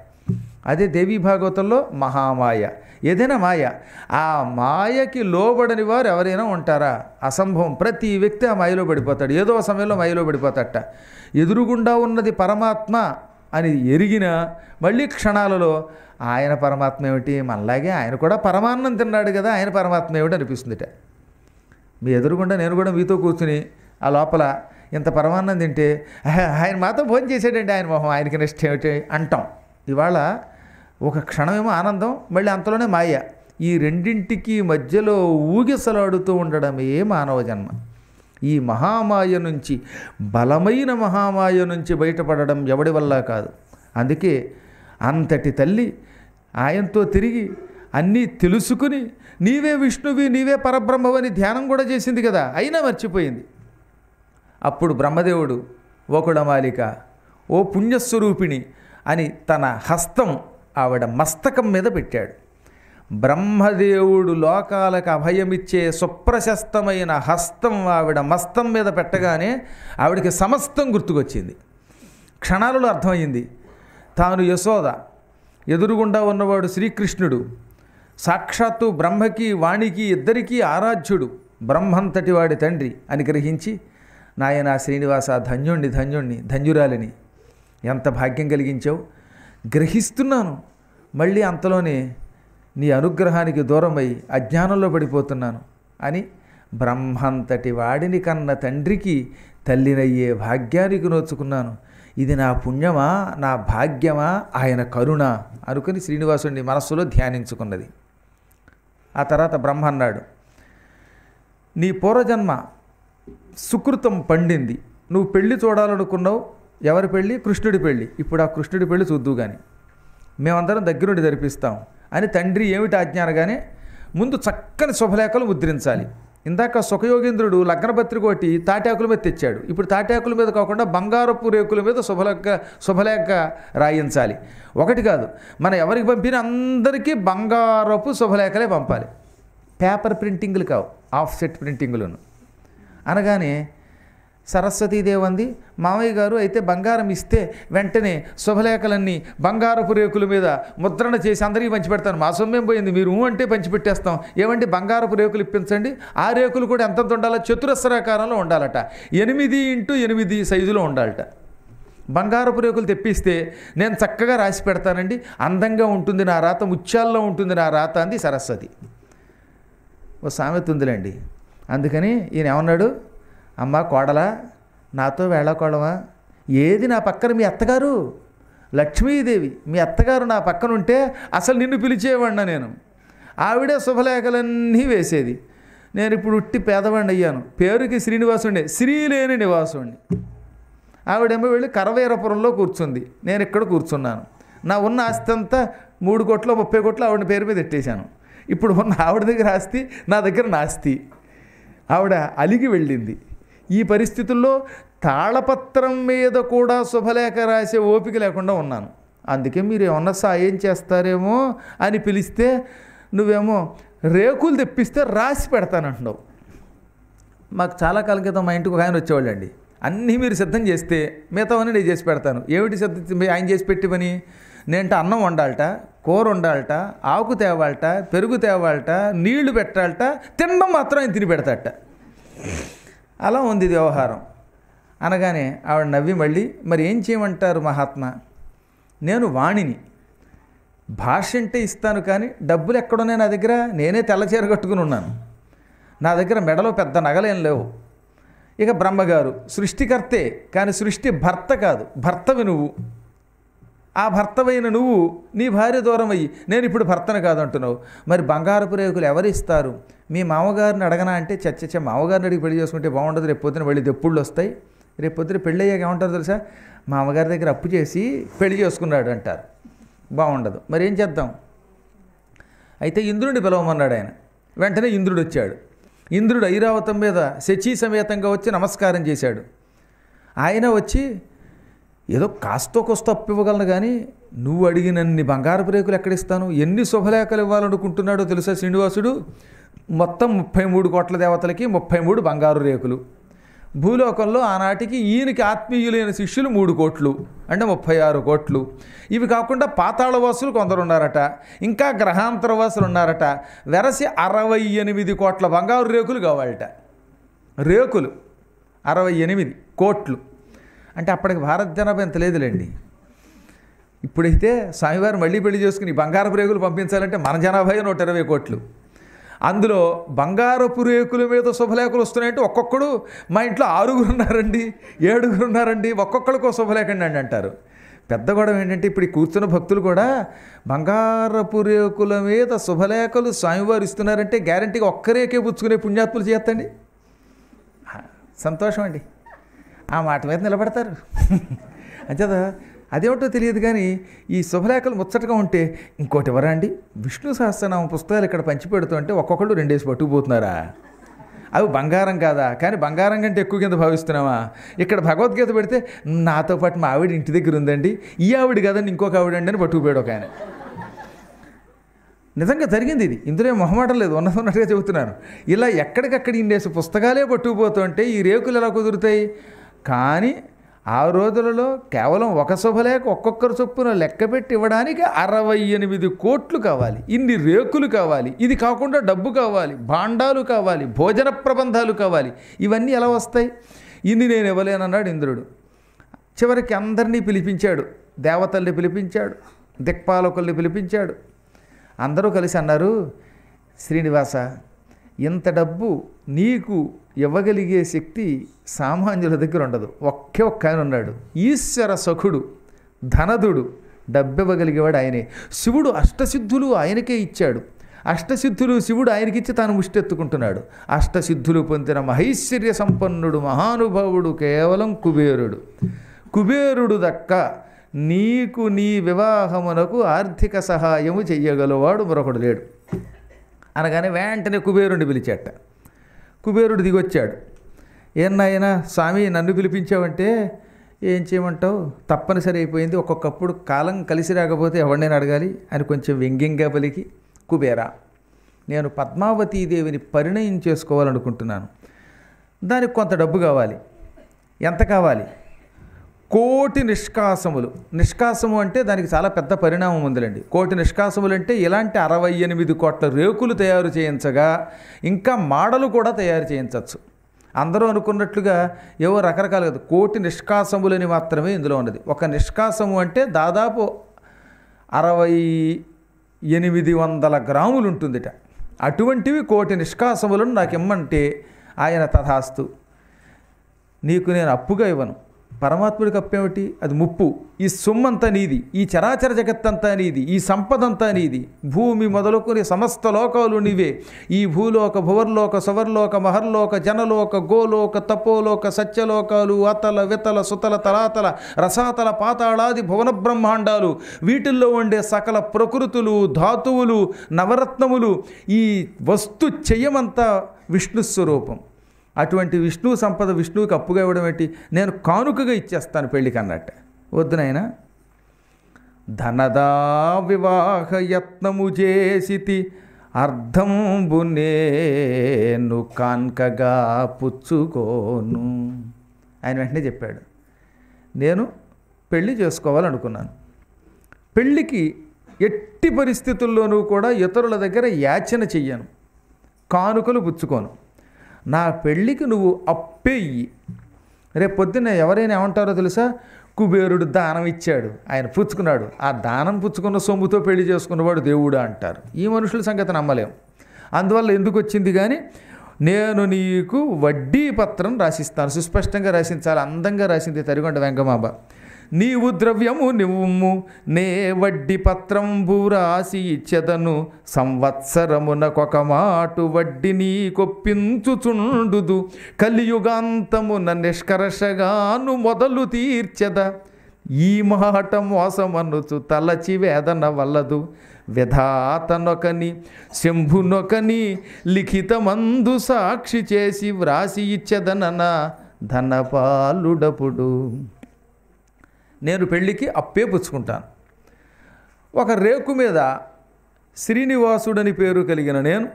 అదే దేవీ భాగవతంలో మహామాయ. ఏదైనా మాయ. ఆ మాయకి లోబడని వారు ఎవరైనా ఉంటారా? అసంభవం. ప్రతి వ్యక్తి ఆ మాయలో పడిపోతాడు. ఏదో సమయంలో మాయలో పడిపోతాడట ఎదురుగుండా ఉన్నది పరమాత్మ అని ఎరిగిన మళ్ళీ క్షణాలలో ఆయన పరమాత్మ ఏమిటి? మనలాగే ఆయన కూడా పరమాన్నం తిన్నాడు కదా ఆయన పరమాత్మ ఏమిటి అనిపిస్తుందిట. మీ ఎదురుగుండా నేను కూడా మీతో కూర్చుని ఆ లోపల ఇంత పరమాన్నం తింటే ఆయన మాతో భోజనం చేసాడండి ఆయన మొహం. ఆయనకి నెక్స్ట్ ఏమిటి? అంటాం. ఇవాళ ఒక క్షణమేమో ఆనందం మళ్ళీ అంతలోనే మాయ. ఈ రెండింటికి మధ్యలో ఊగిసలాడుతూ ఉండడమే మానవ జన్మ. ఈ మహామాయ నుంచి బలమైన మహామాయ నుంచి బయటపడడం ఎవడి వల్ల కాదు. అందుకే అంతటి తల్లి ఆయనతో తిరిగి అన్నీ తెలుసుకుని నీవే విష్ణువి నీవే పరబ్రహ్మవని ధ్యానం కూడా చేసింది కదా అయినా మర్చిపోయింది. అప్పుడు బ్రహ్మదేవుడు ఓకుడమాలిక ఓ పుణ్యస్వరూపిణి అని తన హస్తం ఆవిడ మస్తకం మీద పెట్టాడు. బ్రహ్మదేవుడు లోకాలకు అభయమిచ్చే సుప్రశస్తమైన హస్తం ఆవిడ మస్తం మీద పెట్టగానే ఆవిడకి సమస్తం గుర్తుకొచ్చింది. క్షణాలలో అర్థమైంది తాను యశోద ఎదురుగుండా ఉన్నవాడు శ్రీకృష్ణుడు సాక్షాత్తు బ్రహ్మకి వాణికి ఇద్దరికీ ఆరాధ్యుడు బ్రహ్మంతటి వాడి తండ్రి అని గ్రహించి నాయనా శ్రీనివాస ధన్యుణ్ణి ధన్యుణ్ణి ధన్యురాలిని ఎంత భాగ్యం కలిగించావు? గ్రహిస్తున్నాను. మళ్ళీ అంతలోనే నీ అనుగ్రహానికి దూరమై అజ్ఞానంలో పడిపోతున్నాను అని బ్రహ్మంతటి వాడిని కన్న తండ్రికి తల్లినయ్యే భాగ్యానికి నోచుకున్నాను. ఇది నా పుణ్యమా నా భాగ్యమా? ఆయన కరుణ అనుకుని శ్రీనివాసుడిని మనస్సులో ధ్యానించుకున్నది. ఆ తర్వాత బ్రహ్మ అన్నాడు నీ పూర్వజన్మ సుకృతం పండింది. నువ్వు పెళ్ళి చూడాలనుకున్నావు ఎవరి పెళ్ళి? కృష్ణుడి పెళ్ళి. ఇప్పుడు ఆ కృష్ణుడి పెళ్ళి చూద్దు కానీ మేమందరం దగ్గరుండి జరిపిస్తాం. అని తండ్రి ఏమిటి ఆజ్ఞానగానే ముందు చక్కని శుభలేఖలు ముద్రించాలి. ఇందాక సుఖయోగేంద్రుడు లగ్నపత్రిక ఒకటి తాటాకుల మీద తెచ్చాడు. ఇప్పుడు తాటాకుల మీద కాకుండా బంగారపు రేకుల మీద శుభలేఖ శుభలేఖ రాయించాలి. ఒకటి కాదు మనం ఎవరికి పంపిన అందరికీ బంగారపు శుభలేఖలే పంపాలి. పేపర్ ప్రింటింగ్లు కావు ఆఫ్ సెట్ ప్రింటింగ్లను. అనగానే సరస్వతీదేవి అంది మామయ్య గారు అయితే బంగారం ఇస్తే వెంటనే శుభలేఖలన్నీ బంగారపు రేకుల మీద ముద్రణ చేసి అందరికీ పంచిపెడతాను మా సొమ్మేం పోయింది? మీరు అంటే పంచిపెట్టేస్తాం. ఏమంటే బంగారపు రేకులు ఇప్పించండి. ఆ రేకులు కూడా ఎంతంత ఉండాలో చతురస్రాకారంలో ఉండాలట. ఎనిమిది ఇంటూ ఎనిమిది సైజులో ఉండాలట. బంగారపు రేకులు తెప్పిస్తే నేను చక్కగా రాసి పెడతానండి. అందంగా ఉంటుంది నా రాత ముత్యాల్లో ఉంటుంది నా రాత అంది సరస్వతి. ఓ సామెత ఉందిలేండి. అందుకని ఈయన ఏమన్నాడు అమ్మ కోడలా నాతో వేళకోళమా? ఏది నా పక్కన మీ అత్తగారు? లక్ష్మీదేవి మీ అత్తగారు నా పక్కన ఉంటే అసలు నిన్ను పిలిచేవాడిన నేను. ఆవిడే శుభలేఖలన్నీ వేసేది. నేను ఇప్పుడు ఉట్టి పేదవాడిని అయ్యాను. పేరుకి శ్రీనివాసుండే శ్రీలేని నివాసుండి ఆవిడేమో వెళ్ళి కరవీరపురంలో కూర్చుంది. నేను ఇక్కడ కూర్చున్నాను. నా ఉన్న ఆస్తి అంతా మూడు కోట్ల ముప్పై కోట్లు ఆవిడ పేరు మీద ఎట్టేశాను. ఇప్పుడు ఉన్న ఆవిడ దగ్గర ఆస్తి నా దగ్గర నాస్తి ఆవిడ అలిగి వెళ్ళింది. ఈ పరిస్థితుల్లో తాళపత్రం మీద కూడా శుభలేఖ రాసే ఓపిక లేకుండా ఉన్నాను. అందుకే మీరు ఏమన్నా సాయం చేస్తారేమో అని పిలిస్తే నువ్వేమో రేకులు తెప్పిస్తే రాసి పెడతానంటున్నావు. మాకు చాలా కాలం క్రితం మా ఇంటికి ఒక ఆయన వచ్చేవాళ్ళండి. అన్నీ మీరు సిద్ధం చేస్తే మిగతావన్నీ నేను చేసి పెడతాను. ఏమిటి సిద్ధం ఆయన చేసి పెట్టి పని? నేంట అన్నం వండాలట కూర వండాలట ఆకు తేవాలట పెరుగు తేవాలట నీళ్ళు పెట్టాలట తినడం మాత్రం ఆయన తిని పెడతాట అలా ఉంది వ్యవహారం. అనగానే ఆవిడ నవ్వి మళ్ళీ మరి ఏం చేయమంటారు మహాత్మా? నేను వాణిని. భాష అంటే ఇస్తాను కానీ డబ్బులు ఎక్కడున్నాయి నా దగ్గర? నేనే తెల్లచీర కట్టుకుని ఉన్నాను. నా దగ్గర మెడలో పెద్ద నగలేం లేవు. ఇక బ్రహ్మగారు సృష్టికర్తే కానీ సృష్టి భర్త కాదు. భర్తవి నువ్వు. ఆ భర్తవైన నువ్వు నీ భార్య దూరం అయ్యి నేను ఇప్పుడు భర్తను కాదంటున్నావు. మరి బంగారపు రేకులు ఎవరిస్తారు? మీ మామగారిని అడగనా అంటే చచ్చచ్చ మామగారిని అడిగి పెళ్ళి చేసుకుంటే బాగుండదు రేపు పొద్దున వెళ్ళి దెప్పుళ్ళు వస్తాయి. రేపు పొద్దున పెళ్ళి అయ్యాక ఏమంటారు తెలుసా? మామగారి దగ్గర అప్పు చేసి పెళ్ళి చేసుకున్నాడు అంటారు బాగుండదు. మరి ఏం చేద్దాం? అయితే ఇంద్రుడిని పిలవమన్నాడు ఆయన. వెంటనే ఇంద్రుడు వచ్చాడు. ఇంద్రుడు ఐరావతం మీద శచీ సమేతంగా వచ్చి నమస్కారం చేశాడు. ఆయన వచ్చి ఏదో కాస్తో కోస్తో అప్పు ఇవ్వగలను కానీ నువ్వు అడిగినన్ని బంగారపు రేకులు ఎక్కడిస్తాను? ఎన్ని శుభలేఖలు ఇవ్వాలనుకుంటున్నాడో తెలుసా శ్రీనివాసుడు? మొత్తం ముప్పై మూడు కోట్ల దేవతలకి ముప్పై మూడు బంగారు రేకులు. భూలోకంలో ఆనాటికి ఈయనకి ఆత్మీయులైన శిష్యులు మూడు కోట్లు అంటే ముప్పై ఆరు కోట్లు. ఇవి కాకుండా పాతాళవాసులు కొందరు ఉన్నారట ఇంకా గ్రహాంతరవాసులు ఉన్నారట వెరసి అరవై ఎనిమిది కోట్ల బంగారు రేకులు కావాలట. రేకులు అరవై ఎనిమిది కోట్లు. అంటే అప్పటికి భారత జనాభా ఎంత లేదులేండి. ఇప్పుడైతే స్వామివారు మళ్ళీ పెళ్ళి చేసుకుని బంగారపు రేకులు పంపించాలంటే మన జనాభా నూట ఇరవై కోట్లు. అందులో బంగారపు రేకుల మీద శుభలేఖలు వస్తున్నాయంటే ఒక్కొక్కడు మా ఇంట్లో ఆరుగురు ఉన్నారండి ఏడుగురు ఉన్నారండి ఒక్కొక్కడికో శుభలేఖండి అండి అంటారు. పెద్ద గొడవ ఏంటంటే ఇప్పుడు కూర్చున్న భక్తులు కూడా బంగారపు రేకుల మీద శుభలేఖలు స్వామివారు ఇస్తున్నారంటే గ్యారంటీగా ఒక్కరేకే పుచ్చుకునే పుణ్యాత్ములు చేస్తండి. సంతోషం అండి. ఆ మాట మీద నిలబడతారు. అంచేత అదేమిటో తెలియదు కానీ ఈ శుభలేఖలు ముచ్చటగా ఉంటే ఇంకోటి ఎవరా అండి విష్ణు సహస్రనామ పుస్తకాలు ఇక్కడ పంచిపెడుతూ అంటే ఒక్కొక్కళ్ళు రెండేసి పట్టుకుపోతున్నారా? అవి బంగారం కాదా? కానీ బంగారం కంటే ఎక్కువ కింద భావిస్తున్నావా? ఇక్కడ భగవద్గీత పెడితే నాతో పాటు మా ఆవిడ ఇంటి దగ్గర ఉందండి. ఈ ఆవిడ కదండి ఇంకొక ఆవిడ అండి అని పట్టుకుపోయాడు ఒక ఆయన. నిజంగా జరిగింది ఇది. ఇందులో మొహమాటం లేదు. ఉన్నది ఉన్నట్టుగా చెబుతున్నాను. ఇలా ఎక్కడికక్కడ ఇండేసి పుస్తకాలే పట్టుకుపోతుంటే ఈ రేకులు ఎలా కుదురుతాయి? కానీ ఆ రోజులలో కేవలం ఒక శుభలేఖ ఒక్కొక్కరు చొప్పున లెక్క పెట్టి ఇవ్వడానికి అరవై ఎనిమిది కోట్లు కావాలి. ఇన్ని రేకులు కావాలి. ఇది కాకుండా డబ్బు కావాలి. భాండాలు కావాలి. భోజన ప్రబంధాలు కావాలి. ఇవన్నీ ఎలా వస్తాయి? ఇన్ని నేను ఇవ్వలేనన్నాడు ఇంద్రుడు. చివరికి అందరినీ పిలిపించాడు. దేవతల్ని పిలిపించాడు. దిక్పాలకుల్ని పిలిపించాడు. అందరూ కలిసి అన్నారు శ్రీనివాస ఇంత డబ్బు నీకు ఇవ్వగలిగే శక్తి సామాన్యుల దగ్గర ఉండదు. ఒకే ఒక్క ఆయన ఉన్నాడు. ఈశ్వర సఖుడు ధనదుడు డబ్బివ్వగలిగేవాడు ఆయనే. శివుడు అష్టసిద్ధులు ఆయనకే ఇచ్చాడు. అష్టసిద్ధులు శివుడు ఆయనకిచ్చి తాను ముష్టెత్తుకుంటున్నాడు. అష్టసిద్ధులు పొందిన మహైశ్వర్య సంపన్నుడు మహానుభావుడు కేవలం కుబేరుడు. కుబేరుడు దక్క నీకు నీ వివాహమునకు ఆర్థిక సహాయము చెయ్యగలవాడు మరొకడు లేడు. అనగానే వెంటనే కుబేరుని పిలిచేట. కుబేరుడు దిగొచ్చాడు. ఏనాయనా స్వామి నన్ను పిలిపించావంటే ఏం చేయమంటావు? తప్పనిసరి అయిపోయింది. ఒక్కొక్కప్పుడు కాలం కలిసి రాకపోతే ఎవరినైనా అడగాలి? అని కొంచెం వ్యంగ్యంగా పలికి కుబేరా. నేను పద్మావతీదేవిని పరిణయం చేసుకోవాలనుకుంటున్నాను. దానికి కొంత డబ్బు కావాలి. ఎంత కావాలి? కోటి నిష్కాసములు. నిష్కాసము అంటే దానికి చాలా పెద్ద పరిణామం ఉందిలేండి. కోటి నిష్కాసములు అంటే ఇలాంటి అరవై ఎనిమిది కోట్ల రేకులు తయారు చేయించగా ఇంకా మాడలు కూడా తయారు చేయించవచ్చు. అందరూ అనుకున్నట్లుగా ఏవో రకరకాలు కాదు. కోటి నిష్కాసములని మాత్రమే ఇందులో ఉన్నది. ఒక నిష్కాసము అంటే దాదాపు అరవై ఎనిమిది వందల గ్రాములు ఉంటుందిట. అటువంటివి కోటి నిష్కాసములను నాకు ఇమ్మంటే ఆయన తథాస్తు నీకు నేను అప్పుగా ఇవ్వను. పరమాత్ముడికి అప్పేమిటి అది ముప్పు. ఈ సొమ్మంతా నీది. ఈ చరాచర జగత్తంతా నీది. ఈ సంపదంతా నీది. భూమి మొదలుకొని సమస్త లోకాలు నీవే. ఈ భూలోక భువర్లోక సువర్లోక మహర్లోక జనలోక గోలోక తపోలోక సత్యలోకాలు అతల వితల సుతల తలాతల రసాతల పాతాళాది భువన బ్రహ్మాండాలు. వీటిల్లో ఉండే సకల ప్రకృతులు ధాతువులు నవరత్నములు ఈ వస్తు చెయ్యమంతా విష్ణు స్వరూపం. అటువంటి విష్ణు సంపద విష్ణువుకి అప్పుగా ఇవ్వడం ఏంటి? నేను కానుకగా ఇచ్చేస్తాను పెళ్ళికి అన్నట్టు. వద్దు నాయనా. ధనదా వివాహ యత్నము చేసితి అర్ధంబు నేను కాన్కగా పుచ్చుకోను. ఆయన వెంటనే చెప్పాడు నేను పెళ్ళి చేసుకోవాలనుకున్నాను. పెళ్ళికి ఎట్టి పరిస్థితుల్లోనూ కూడా ఇతరుల దగ్గర యాచన చెయ్యను కానుకలు పుచ్చుకోను. నా పెళ్ళికి నువ్వు అప్పెయ్యి రేపు పొద్దున్న ఎవరైనా ఏమంటారో తెలుసా? కుబేరుడు దానం ఇచ్చాడు. ఆయన పుచ్చుకున్నాడు. ఆ దానం పుచ్చుకున్న సొమ్ముతో పెళ్ళి చేసుకున్నవాడు దేవుడు అంటారు. ఈ మనుషుల సంగతి నమ్మలేం. అందువల్ల ఎందుకు వచ్చింది కానీ నేను నీకు వడ్డీ పత్రం రాసిస్తాను. సుస్పష్టంగా రాసించాలి. అందంగా రాసింది తరిగొండ వెంకమాంబ. నీవు ద్రవ్యము నివ్వుము నే వడ్డీ పత్రంబు రాసి ఇచ్చెదను. సంవత్సరమునకొక మాటు వడ్డీ నీ కొప్పించుచుండుదు కలియుగాంతమున నిష్కర్షగాను మొదలు తీర్చెద. ఈ మాట మోసమనుచు తలచి వేదన వల్లదు. విధాతనొకని శంభునొకని లిఖితమందు సాక్షి చేసి వ్రాసి ఇచ్చెదనన ధనపాలుడపుడు. నేను పెళ్ళికి అప్పే పుచ్చుకుంటాను. ఒక రేకు మీద శ్రీనివాసుడని పేరు కలిగిన నేను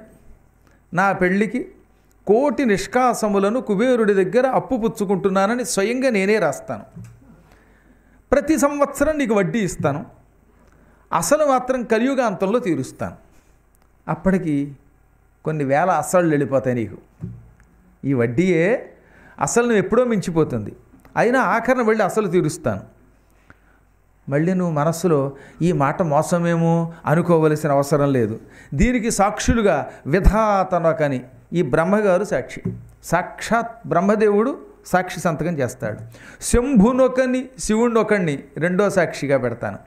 నా పెళ్ళికి కోటి నిష్కాసములను కుబేరుడి దగ్గర అప్పు పుచ్చుకుంటున్నానని స్వయంగా నేనే రాస్తాను. ప్రతి సంవత్సరం నీకు వడ్డీ ఇస్తాను. అసలు మాత్రం కలియుగాంతంలో తీరుస్తాను. అప్పటికి కొన్ని వేల అసళ్ళు వెళ్ళిపోతాయి నీకు. ఈ వడ్డీయే అసలు నువ్వు ఎప్పుడో మించిపోతుంది. అయినా ఆఖరణ వెళ్ళి అసలు తీరుస్తాను. మళ్ళీ నువ్వు మనస్సులో ఈ మాట మోసమేమో అనుకోవలసిన అవసరం లేదు. దీనికి సాక్షులుగా విధాతనకని ఈ బ్రహ్మగారు సాక్షి. సాక్షాత్ బ్రహ్మదేవుడు సాక్షి సంతకం చేస్తాడు. శంభునొకని శివుణ్ణొకణ్ణి రెండో సాక్షిగా పెడతాను.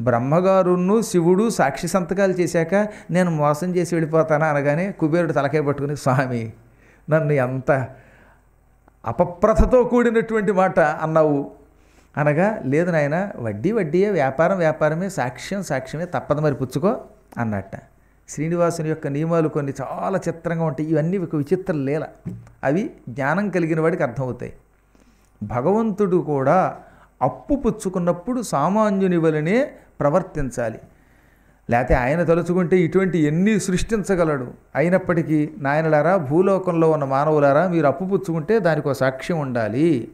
బ్రహ్మగారును శివుడు సాక్షి సంతకాలు చేశాక నేను మోసం చేసి వెళ్ళిపోతానా అనగానే కుబేరుడు తలకాయ పట్టుకుని స్వామి నన్ను ఎంత అపప్రథతో కూడినటువంటి మాట అన్నావు. అనగా లేదు నాయన వడ్డీ వడ్డీయే వ్యాపారం వ్యాపారమే సాక్ష్యం సాక్ష్యమే తప్పదు మరి పుచ్చుకో అన్నట్ట. శ్రీనివాసుని యొక్క నియమాలు కొన్ని చాలా చిత్రంగా ఉంటాయి. ఇవన్నీ ఒక విచిత్ర లీల. అవి జ్ఞానం కలిగిన వాడికి అర్థమవుతాయి. భగవంతుడు కూడా అప్పు పుచ్చుకున్నప్పుడు సామాన్యుని వలనే ప్రవర్తించాలి. లేకపోతే ఆయన తలుచుకుంటే ఇటువంటి ఎన్ని సృష్టించగలడు? అయినప్పటికీ నాయనలారా భూలోకంలో ఉన్న మానవులారా మీరు అప్పు పుచ్చుకుంటే దానికి ఒక సాక్ష్యం ఉండాలి.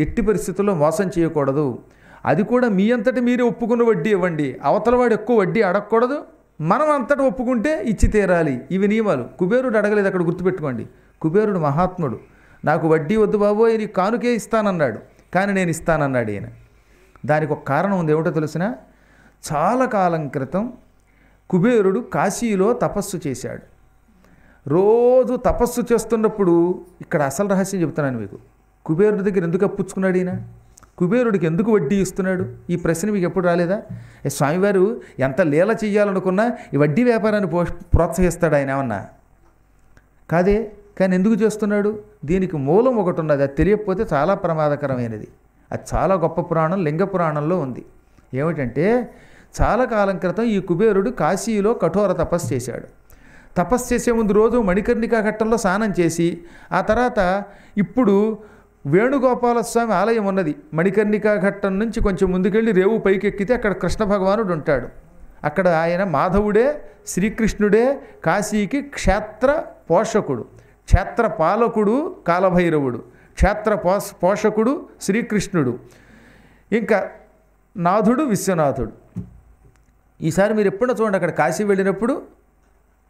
ఎట్టి పరిస్థితుల్లో మోసం చేయకూడదు. అది కూడా మీ అంతటి మీరే ఒప్పుకున్న వడ్డీ ఇవ్వండి. అవతల వాడు ఎక్కువ వడ్డీ అడగకూడదు. మనం అంతటా ఒప్పుకుంటే ఇచ్చి తీరాలి. ఇవి నియమాలు. కుబేరుడు అడగలేదు అక్కడ గుర్తుపెట్టుకోండి. కుబేరుడు మహాత్ముడు. నాకు వడ్డీ వద్దు బాబోయ్ నీకు కానుకే ఇస్తానన్నాడు. కానీ నేను ఇస్తానన్నాడు ఈయన. దానికి ఒక కారణం ఉంది. ఏమిటో తెలిసిన? చాలా కాలం క్రితం కుబేరుడు కాశీలో తపస్సు చేశాడు. రోజు తపస్సు చేస్తున్నప్పుడు ఇక్కడ అసలు రహస్యం చెప్తున్నాను మీకు. కుబేరుడి దగ్గర ఎందుకు అప్పుచ్చుకున్నాడు ఈయన? కుబేరుడికి ఎందుకు వడ్డీ ఇస్తున్నాడు? ఈ ప్రశ్న మీకు ఎప్పుడు రాలేదా? స్వామివారు ఎంత లీల చెయ్యాలనుకున్నా ఈ వడ్డీ వ్యాపారాన్ని పో ప్రోత్సహిస్తాడు ఆయన ఏమన్నా? కాదే కానీ ఎందుకు చేస్తున్నాడు? దీనికి మూలం ఒకటి ఉన్నది అది తెలియకపోతే చాలా ప్రమాదకరమైనది. అది చాలా గొప్ప పురాణం లింగ పురాణంలో ఉంది. ఏమిటంటే చాలా కాలం క్రితం ఈ కుబేరుడు కాశీలో కఠోర తపస్సు చేశాడు. తపస్సు చేసే ముందు రోజు మణికర్ణికా ఘట్టంలో స్నానం చేసి ఆ తర్వాత ఇప్పుడు వేణుగోపాల స్వామి ఆలయం ఉన్నది. మణికర్ణికా ఘట్టం నుంచి కొంచెం ముందుకెళ్ళి రేవు పైకెక్కితే అక్కడ కృష్ణ భగవానుడు ఉంటాడు. అక్కడ ఆయన మాధవుడే శ్రీకృష్ణుడే కాశీకి క్షేత్ర పోషకుడు. క్షేత్ర పాలకుడు కాలభైరవుడు. క్షేత్ర పోష పోషకుడు శ్రీకృష్ణుడు. ఇంకా నాథుడు విశ్వనాథుడు. ఈసారి మీరు ఎప్పుడో చూడండి అక్కడ కాశీ వెళ్ళినప్పుడు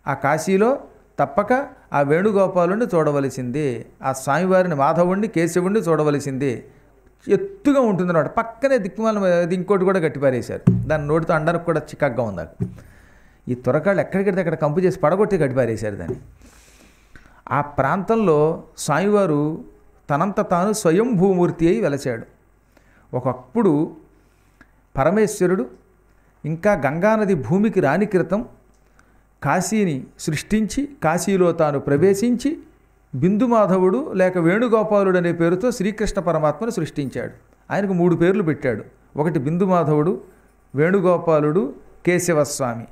ఆ కాశీలో తప్పక ఆ వేణుగోపాలుని చూడవలసిందే ఆ స్వామివారిని మాధవుణ్ణి కేశవుణ్ణి చూడవలసిందే. ఎత్తుగా ఉంటుంది అన్నమాట పక్కనే దిక్కుమాల అది ఇంకోటి కూడా గట్టిపారేశారు. దాని నోటితో అండానికి కూడా చిక్కగ్గా ఉంది నాకు ఈ త్వరకాళ్ళు ఎక్కడికడితే అక్కడ కంపు చేసి పడగొట్టి గట్టిపారేశారు దాన్ని. ఆ ప్రాంతంలో స్వామివారు తనంత తాను స్వయంభూమూర్తి అయి వెలచాడు ఒకప్పుడు పరమేశ్వరుడు ఇంకా గంగానది భూమికి రాని క్రితం కాశీని సృష్టించి కాశీలో తాను ప్రవేశించి బిందుమాధవుడు లేక వేణుగోపాలుడు అనే పేరుతో శ్రీకృష్ణ పరమాత్మను సృష్టించాడు. ఆయనకు మూడు పేర్లు పెట్టాడు. ఒకటి బిందుమాధవుడు వేణుగోపాలుడు కేశవస్వామి.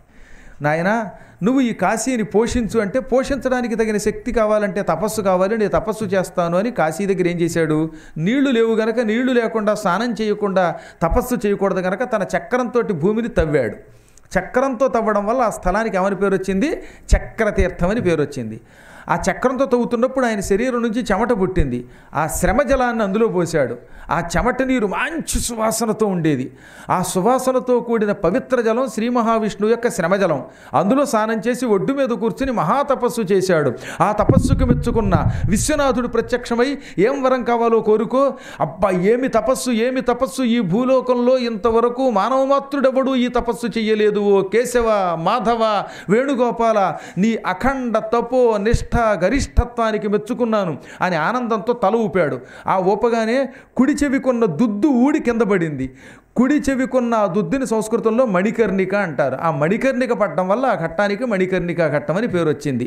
నాయన నువ్వు ఈ కాశీని పోషించు అంటే పోషించడానికి తగిన శక్తి కావాలంటే తపస్సు కావాలి నేను తపస్సు చేస్తాను అని కాశీ దగ్గర ఏం చేశాడు? నీళ్ళు లేవు గనక నీళ్ళు లేకుండా స్నానం చేయకుండా తపస్సు చేయకూడదు గనక తన చక్రంతో భూమిని తవ్వాడు. చక్రంతో తవ్వడం వల్ల ఆ స్థలానికి ఏమని పేరు వచ్చింది చక్రతీర్థం అని పేరు వచ్చింది ఆ చక్రంతో తవ్వుతున్నప్పుడు ఆయన శరీరం నుంచి చెమట పుట్టింది. ఆ శ్రమ జలాన్ని అందులో పోశాడు. ఆ చెమట నీరు మంచి సువాసనతో ఉండేది. ఆ సువాసనతో కూడిన పవిత్ర జలం శ్రీ మహావిష్ణువు యొక్క శ్రమజలం అందులో స్నానం చేసి ఒడ్డు మీద కూర్చుని మహాతపస్సు చేశాడు. ఆ తపస్సుకు మెచ్చుకున్న విశ్వనాథుడు ప్రత్యక్షమై ఏం వరం కావాలో కోరుకో. అబ్బా ఏమి తపస్సు ఏమి తపస్సు ఈ భూలోకంలో ఇంతవరకు మానవ మాతృడెవడు ఈ తపస్సు చెయ్యలేదు. ఓ కేశవ మాధవ వేణుగోపాల నీ అఖండ తపో నిష్ఠ గరిష్ఠత్వానికి మెచ్చుకున్నాను అని ఆనందంతో తల ఊపాడు. ఆ ఊపగానే కుడి చెవికున్న దుద్దు ఊడి కింద పడింది. కుడి చెవికున్న దుద్దిని దుద్దుని సంస్కృతంలో మణికర్ణిక అంటారు. ఆ మణికర్ణిక పట్టడం వల్ల ఆ ఘట్టానికి మణికర్ణిక ఘట్టం అని పేరు వచ్చింది.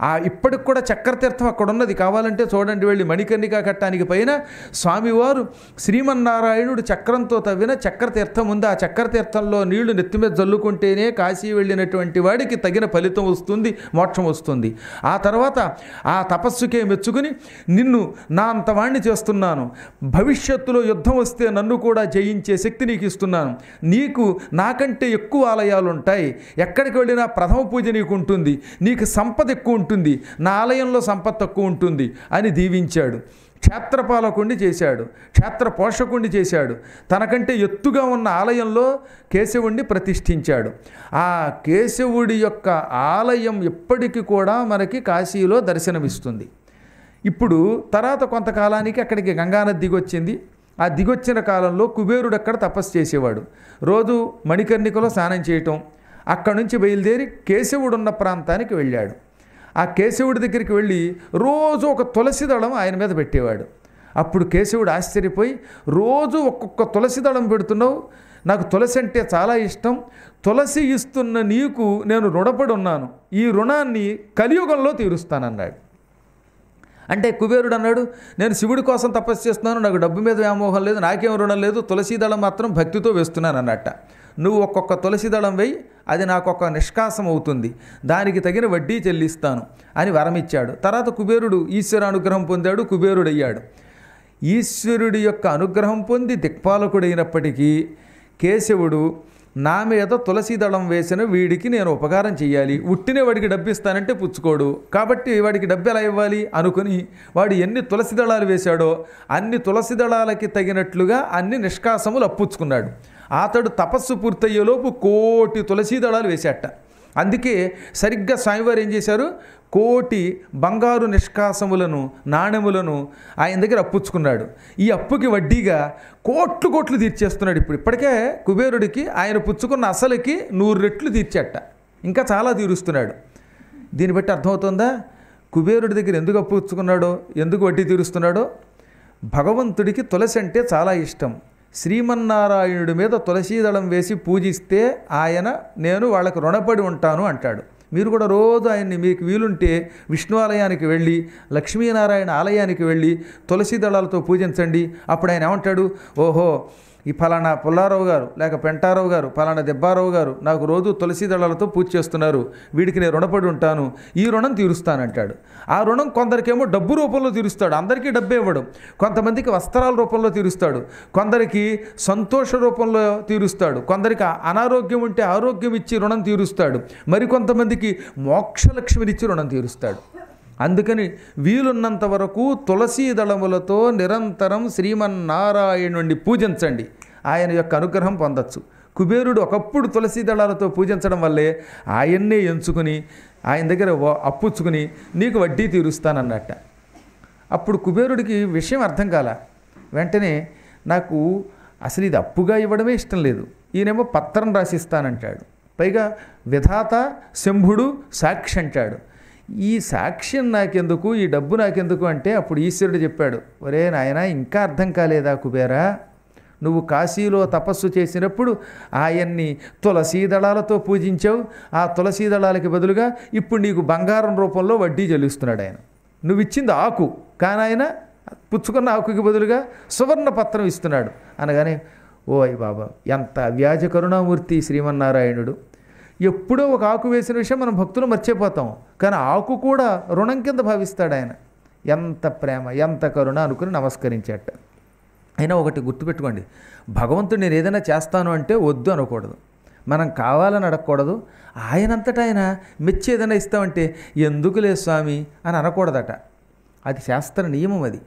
ఆ ఇప్పటికి కూడా చక్రతీర్థం అక్కడ ఉన్నది కావాలంటే చూడండి వెళ్ళి మణికర్ణిక ఘట్టానికి పైన స్వామివారు శ్రీమన్నారాయణుడు చక్రంతో తవ్విన చక్రతీర్థం ఉంది. ఆ చక్రతీర్థంలో నీళ్ళు నెత్తి మీద జల్లుకుంటేనే కాశీ వెళ్ళినటువంటి వాడికి తగిన ఫలితం వస్తుంది మోక్షం వస్తుంది. ఆ తర్వాత ఆ తపస్సుకే మెచ్చుకుని నిన్ను నా అంతవాణ్ణి చేస్తున్నాను. భవిష్యత్తులో యుద్ధం వస్తే నన్ను కూడా జయించే శక్తి నీకు ఇస్తున్నాను. నీకు నాకంటే ఎక్కువ ఆలయాలు ఉంటాయి ఎక్కడికి వెళ్ళినా ప్రథమ పూజ నీకు ఉంటుంది. నీకు సంపద ఎక్కువ ఉంటుంది. నా ఆలయంలో సంపద తక్కువ ఉంటుంది అని దీవించాడు. క్షేత్రపాలకుండి చేశాడు. క్షేత్ర పోషకుండి చేశాడు. తనకంటే ఎత్తుగా ఉన్న ఆలయంలో కేశవుణ్ణి ప్రతిష్ఠించాడు. ఆ కేశవుడి యొక్క ఆలయం ఎప్పటికీ కూడా మనకి కాశీలో దర్శనమిస్తుంది. ఇప్పుడు తర్వాత కొంతకాలానికి అక్కడికి గంగానది దిగొచ్చింది. ఆ దిగొచ్చిన కాలంలో కుబేరుడు అక్కడ తపస్సు చేసేవాడు. రోజు మణికర్ణికలో స్నానం చేయటం అక్కడి నుంచి బయలుదేరి కేశవుడున్న ప్రాంతానికి వెళ్ళాడు. ఆ కేశవుడి దగ్గరికి వెళ్ళి రోజు ఒక తులసి దళం ఆయన మీద పెట్టేవాడు. అప్పుడు కేశవుడు ఆశ్చర్యపోయి రోజు ఒక్కొక్క తులసి దళం పెడుతున్నావు? నాకు తులసి అంటే చాలా ఇష్టం. తులసి ఇస్తున్న నీకు నేను రుణపడి ఉన్నాను. ఈ రుణాన్ని కలియుగంలో తీరుస్తానన్నాడు. అంటే కుబేరుడు అన్నాడు నేను శివుడి కోసం తపస్సు చేస్తున్నాను నాకు డబ్బు మీద వ్యామోహం లేదు నాకేం రుణం లేదు తులసి దళం మాత్రం భక్తితో వేస్తున్నాను అన్నట్ట. నువ్వు ఒక్కొక్క తులసిదళం వేయి అది నాకు ఒక నిష్కాసం అవుతుంది దానికి తగిన వడ్డీ చెల్లిస్తాను అని వరమిచ్చాడు తర్వాత కుబేరుడు ఈశ్వర అనుగ్రహం పొందాడు కుబేరుడు అయ్యాడు ఈశ్వరుడి యొక్క అనుగ్రహం పొంది దిక్పాలకుడైనప్పటికీ కేశవుడు నా మీద తులసి దళం వేసిన వీడికి నేను ఉపకారం చేయాలి ఉట్టినే వాడికి డబ్బు ఇస్తానంటే పుచ్చుకోడు. కాబట్టి వాడికి డబ్బు ఎలా ఇవ్వాలి? అనుకుని వాడు ఎన్ని తులసి దళాలు వేశాడో అన్ని తులసి దళాలకి తగినట్లుగా అన్ని నిష్కాసములు అప్పుచ్చుకున్నాడు. అతడు తపస్సు పూర్తయ్యేలోపు కోటి తులసి దళాలు వేశాట. అందుకే సరిగ్గా స్వామివారు ఏం చేశారు? కోటి బంగారు నిష్కాసములను నాణెములను ఆయన దగ్గర అప్పుచ్చుకున్నాడు. ఈ అప్పుకి వడ్డీగా కోట్లు కోట్లు తీర్చేస్తున్నాడు ఇప్పుడు. ఇప్పటికే కుబేరుడికి ఆయన పుచ్చుకున్న అసలుకి నూరు రెట్లు తీర్చేట. ఇంకా చాలా తీరుస్తున్నాడు. దీన్ని బట్టి అర్థమవుతుందా? కుబేరుడి దగ్గర ఎందుకు అప్పు పుచ్చుకున్నాడో ఎందుకు వడ్డీ తీరుస్తున్నాడో? భగవంతుడికి తులసి అంటే చాలా ఇష్టం. శ్రీమన్నారాయణుడి మీద తులసీదళం వేసి పూజిస్తే ఆయన నేను వాళ్ళకు రుణపడి ఉంటాను అంటాడు. మీరు కూడా రోజు ఆయన్ని మీకు వీలుంటే విష్ణు ఆలయానికి వెళ్ళి లక్ష్మీనారాయణ ఆలయానికి వెళ్ళి తులసి దళాలతో పూజించండి. అప్పుడు ఆయన ఏమంటాడు? ఓహో ఈ ఫలానా పుల్లారావు గారు లేక పెంటారావు గారు ఫలానా దెబ్బారావు గారు నాకు రోజు తులసి దళాలతో పూజ చేస్తున్నారు. వీడికి నేను రుణపడి ఉంటాను. ఈ రుణం తీరుస్తానంటాడు. ఆ రుణం కొందరికేమో డబ్బు రూపంలో తీరుస్తాడు. అందరికీ డబ్బు ఇవ్వడం. కొంతమందికి వస్త్రాల రూపంలో తీరుస్తాడు. కొందరికి సంతోష రూపంలో తీరుస్తాడు. కొందరికి అనారోగ్యం ఉంటే ఆరోగ్యం ఇచ్చి రుణం తీరుస్తాడు. మరికొంతమందికి మోక్షలక్ష్మినిచ్చి రుణం తీరుస్తాడు. అందుకని వీలున్నంత వరకు తులసీ దళములతో నిరంతరం శ్రీమన్నారాయణుణ్ణి పూజించండి. ఆయన యొక్క అనుగ్రహం పొందొచ్చు. కుబేరుడు ఒకప్పుడు తులసి దళాలతో పూజించడం వల్లే ఆయన్నే ఎంచుకుని ఆయన దగ్గర అప్పుచ్చుకుని నీకు వడ్డీ తీరుస్తానన్నట్ట. అప్పుడు కుబేరుడికి విషయం అర్థం కాల. వెంటనే నాకు అసలు ఇది అప్పుగా ఇవ్వడమే ఇష్టం లేదు. ఈయనేమో పత్రం రాసిస్తానంటాడు. పైగా విధాత శంభుడు సాక్షి అంటాడు. ఈ సాక్ష్యం నాకెందుకు? ఈ డబ్బు నాకెందుకు? అంటే అప్పుడు ఈశ్వరుడు చెప్పాడు ఒరే నాయన ఇంకా అర్థం కాలేదా కుబేరా? నువ్వు కాశీలో తపస్సు చేసినప్పుడు ఆయన్ని తులసీ దళాలతో పూజించావు. ఆ తులసీ దళాలకి బదులుగా ఇప్పుడు నీకు బంగారం రూపంలో వడ్డీ చెల్లిస్తున్నాడు ఆయన. నువ్వు ఇచ్చింది ఆకు. కానీ ఆయన పుచ్చుకున్న ఆకుకి బదులుగా సువర్ణ పత్రం ఇస్తున్నాడు. అనగానే ఓ అయ్య బాబా ఎంత వ్యాజ కరుణామూర్తి శ్రీమన్నారాయణుడు. ఎప్పుడో ఒక ఆకు వేసిన విషయం మనం భక్తులు మర్చిపోతాం. కానీ ఆకు కూడా రుణం కింద భావిస్తాడు ఆయన. ఎంత ప్రేమ ఎంత కరుణ అనుకుని నమస్కరించాట. అయినా ఒకటి గుర్తుపెట్టుకోండి. భగవంతుడు నేను ఏదైనా చేస్తాను అంటే వద్దు అనకూడదు. మనం కావాలని అడగకూడదు. ఆయనంతటా ఆయన మెచ్చి ఏదైనా ఇస్తామంటే ఎందుకులే స్వామి అని అనకూడదట. అది శాస్త్ర నియమం అది.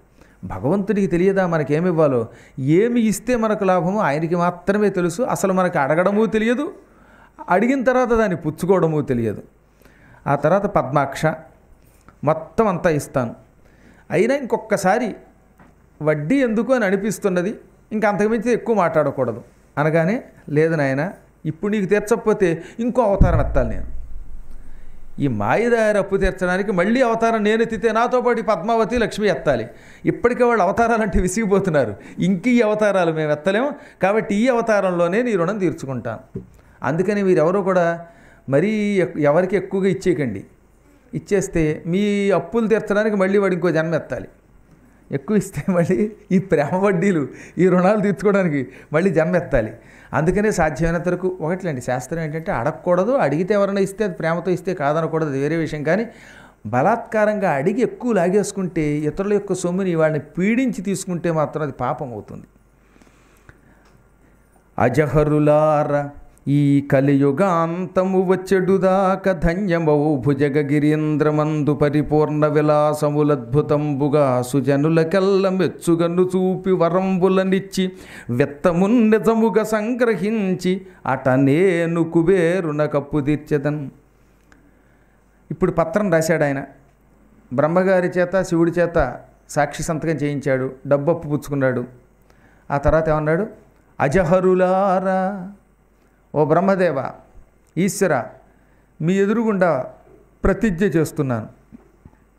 భగవంతుడికి తెలియదా మనకేమివ్వాలో ఏమి ఇస్తే మనకు లాభమో ఆయనకి మాత్రమే తెలుసు. అసలు మనకు అడగడము తెలియదు. అడిగిన తర్వాత దాన్ని పుచ్చుకోవడము తెలియదు. ఆ తర్వాత పద్మాక్ష. మొత్తం అంతా ఇస్తాను. అయినా ఇంకొకసారి వడ్డీ ఎందుకు అని అనిపిస్తున్నది. ఇంకా అంతకుమించి ఎక్కువ మాట్లాడకూడదు. అనగానే లేదు నాయన ఇప్పుడు నీకు తీర్చకపోతే ఇంకో అవతారం ఎత్తాలి నేను. ఈ మాయదారి అప్పు తీర్చడానికి మళ్ళీ అవతారం నేను ఎత్తితే నాతో పాటు పద్మావతి లక్ష్మి ఎత్తాలి. ఇప్పటికే వాళ్ళు అవతారాలు అంటే విసిగిపోతున్నారు. ఇంక ఈ అవతారాలు మేము ఎత్తలేము. కాబట్టి ఈ అవతారంలోనే నీ రుణం తీర్చుకుంటాను. అందుకని మీరెవరూ కూడా మరీ ఎక్- ఎవరికి ఎక్కువగా ఇచ్చేయకండి. ఇచ్చేస్తే మీ అప్పులు తీర్చడానికి మళ్ళీ వాడు ఇంకో జన్మ ఎత్తాలి. ఎక్కువ ఇస్తే మళ్ళీ ఈ ప్రేమ వడ్డీలు ఈ రుణాలు తీర్చుకోవడానికి మళ్ళీ జన్మ ఎత్తాలి అందుకనే సాధ్యమైనంత వరకు ఒకట్లేండి శాస్త్రం ఏంటంటే అడగకూడదు అడిగితే ఎవరైనా ఇస్తే అది ప్రేమతో ఇస్తే కాదనకూడదు వేరే విషయం. కానీ బలాత్కారంగా అడిగి ఎక్కువ లాగేసుకుంటే ఇతరుల యొక్క సొమ్ముని వాళ్ళని పీడించి తీసుకుంటే మాత్రం అది పాపం అవుతుంది. అజహరులారా ఈ కలియుగాంతము వచ్చెడుదాక ధన్యమౌ భుజగగిరీంద్రమందు పరిపూర్ణ విలాసములద్భుతంబుగా సుజనులకెల్ల మెచ్చుగను చూపి వరంబులనిచ్చి వెత్తమున్నెజముగా సంగ్రహించి అట నేను కుబేరున కప్పు తీర్చెదన్ ఇప్పుడు పత్రం రాశాడు ఆయన. బ్రహ్మగారి చేత శివుడి చేత సాక్షి సంతకం చేయించాడు. డబ్బప్పు పుచ్చుకున్నాడు. ఆ తర్వాత ఏమన్నాడు? అజహరులారా ఓ బ్రహ్మదేవ ఈశ్వర మీ ఎదురుగుండా ప్రతిజ్ఞ చేస్తున్నాను.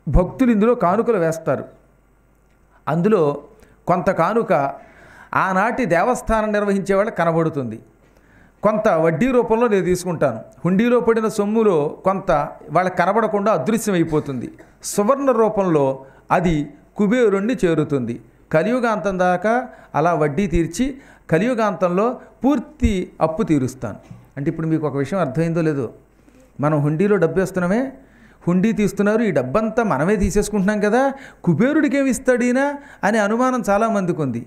భక్తులు ఇందులో కానుకలు వేస్తారు. అందులో కొంత కానుక ఆనాటి దేవస్థానం నిర్వహించే వాళ్ళకి కనబడుతుంది. కొంత వడ్డీ రూపంలో నేను తీసుకుంటాను. హుండీలో పడిన సొమ్ములో కొంత వాళ్ళకి కనబడకుండా అదృశ్యమైపోతుంది. సువర్ణ రూపంలో అది కుబేరుణ్ణి చేరుతుంది. కలియుగాంతం దాకా అలా వడ్డీ తీర్చి కలియుగాంతంలో పూర్తి అప్పు తీరుస్తాను. అంటే ఇప్పుడు మీకు ఒక విషయం అర్థమైందో లేదో? మనం హుండీలో డబ్బు వేస్తున్నామే. హుండీ తీస్తున్నారు. ఈ డబ్బంతా మనమే తీసేసుకుంటున్నాం కదా. కుబేరుడికి ఏమి ఇస్తాడీనా? అనే అనుమానం చాలామందికి ఉంది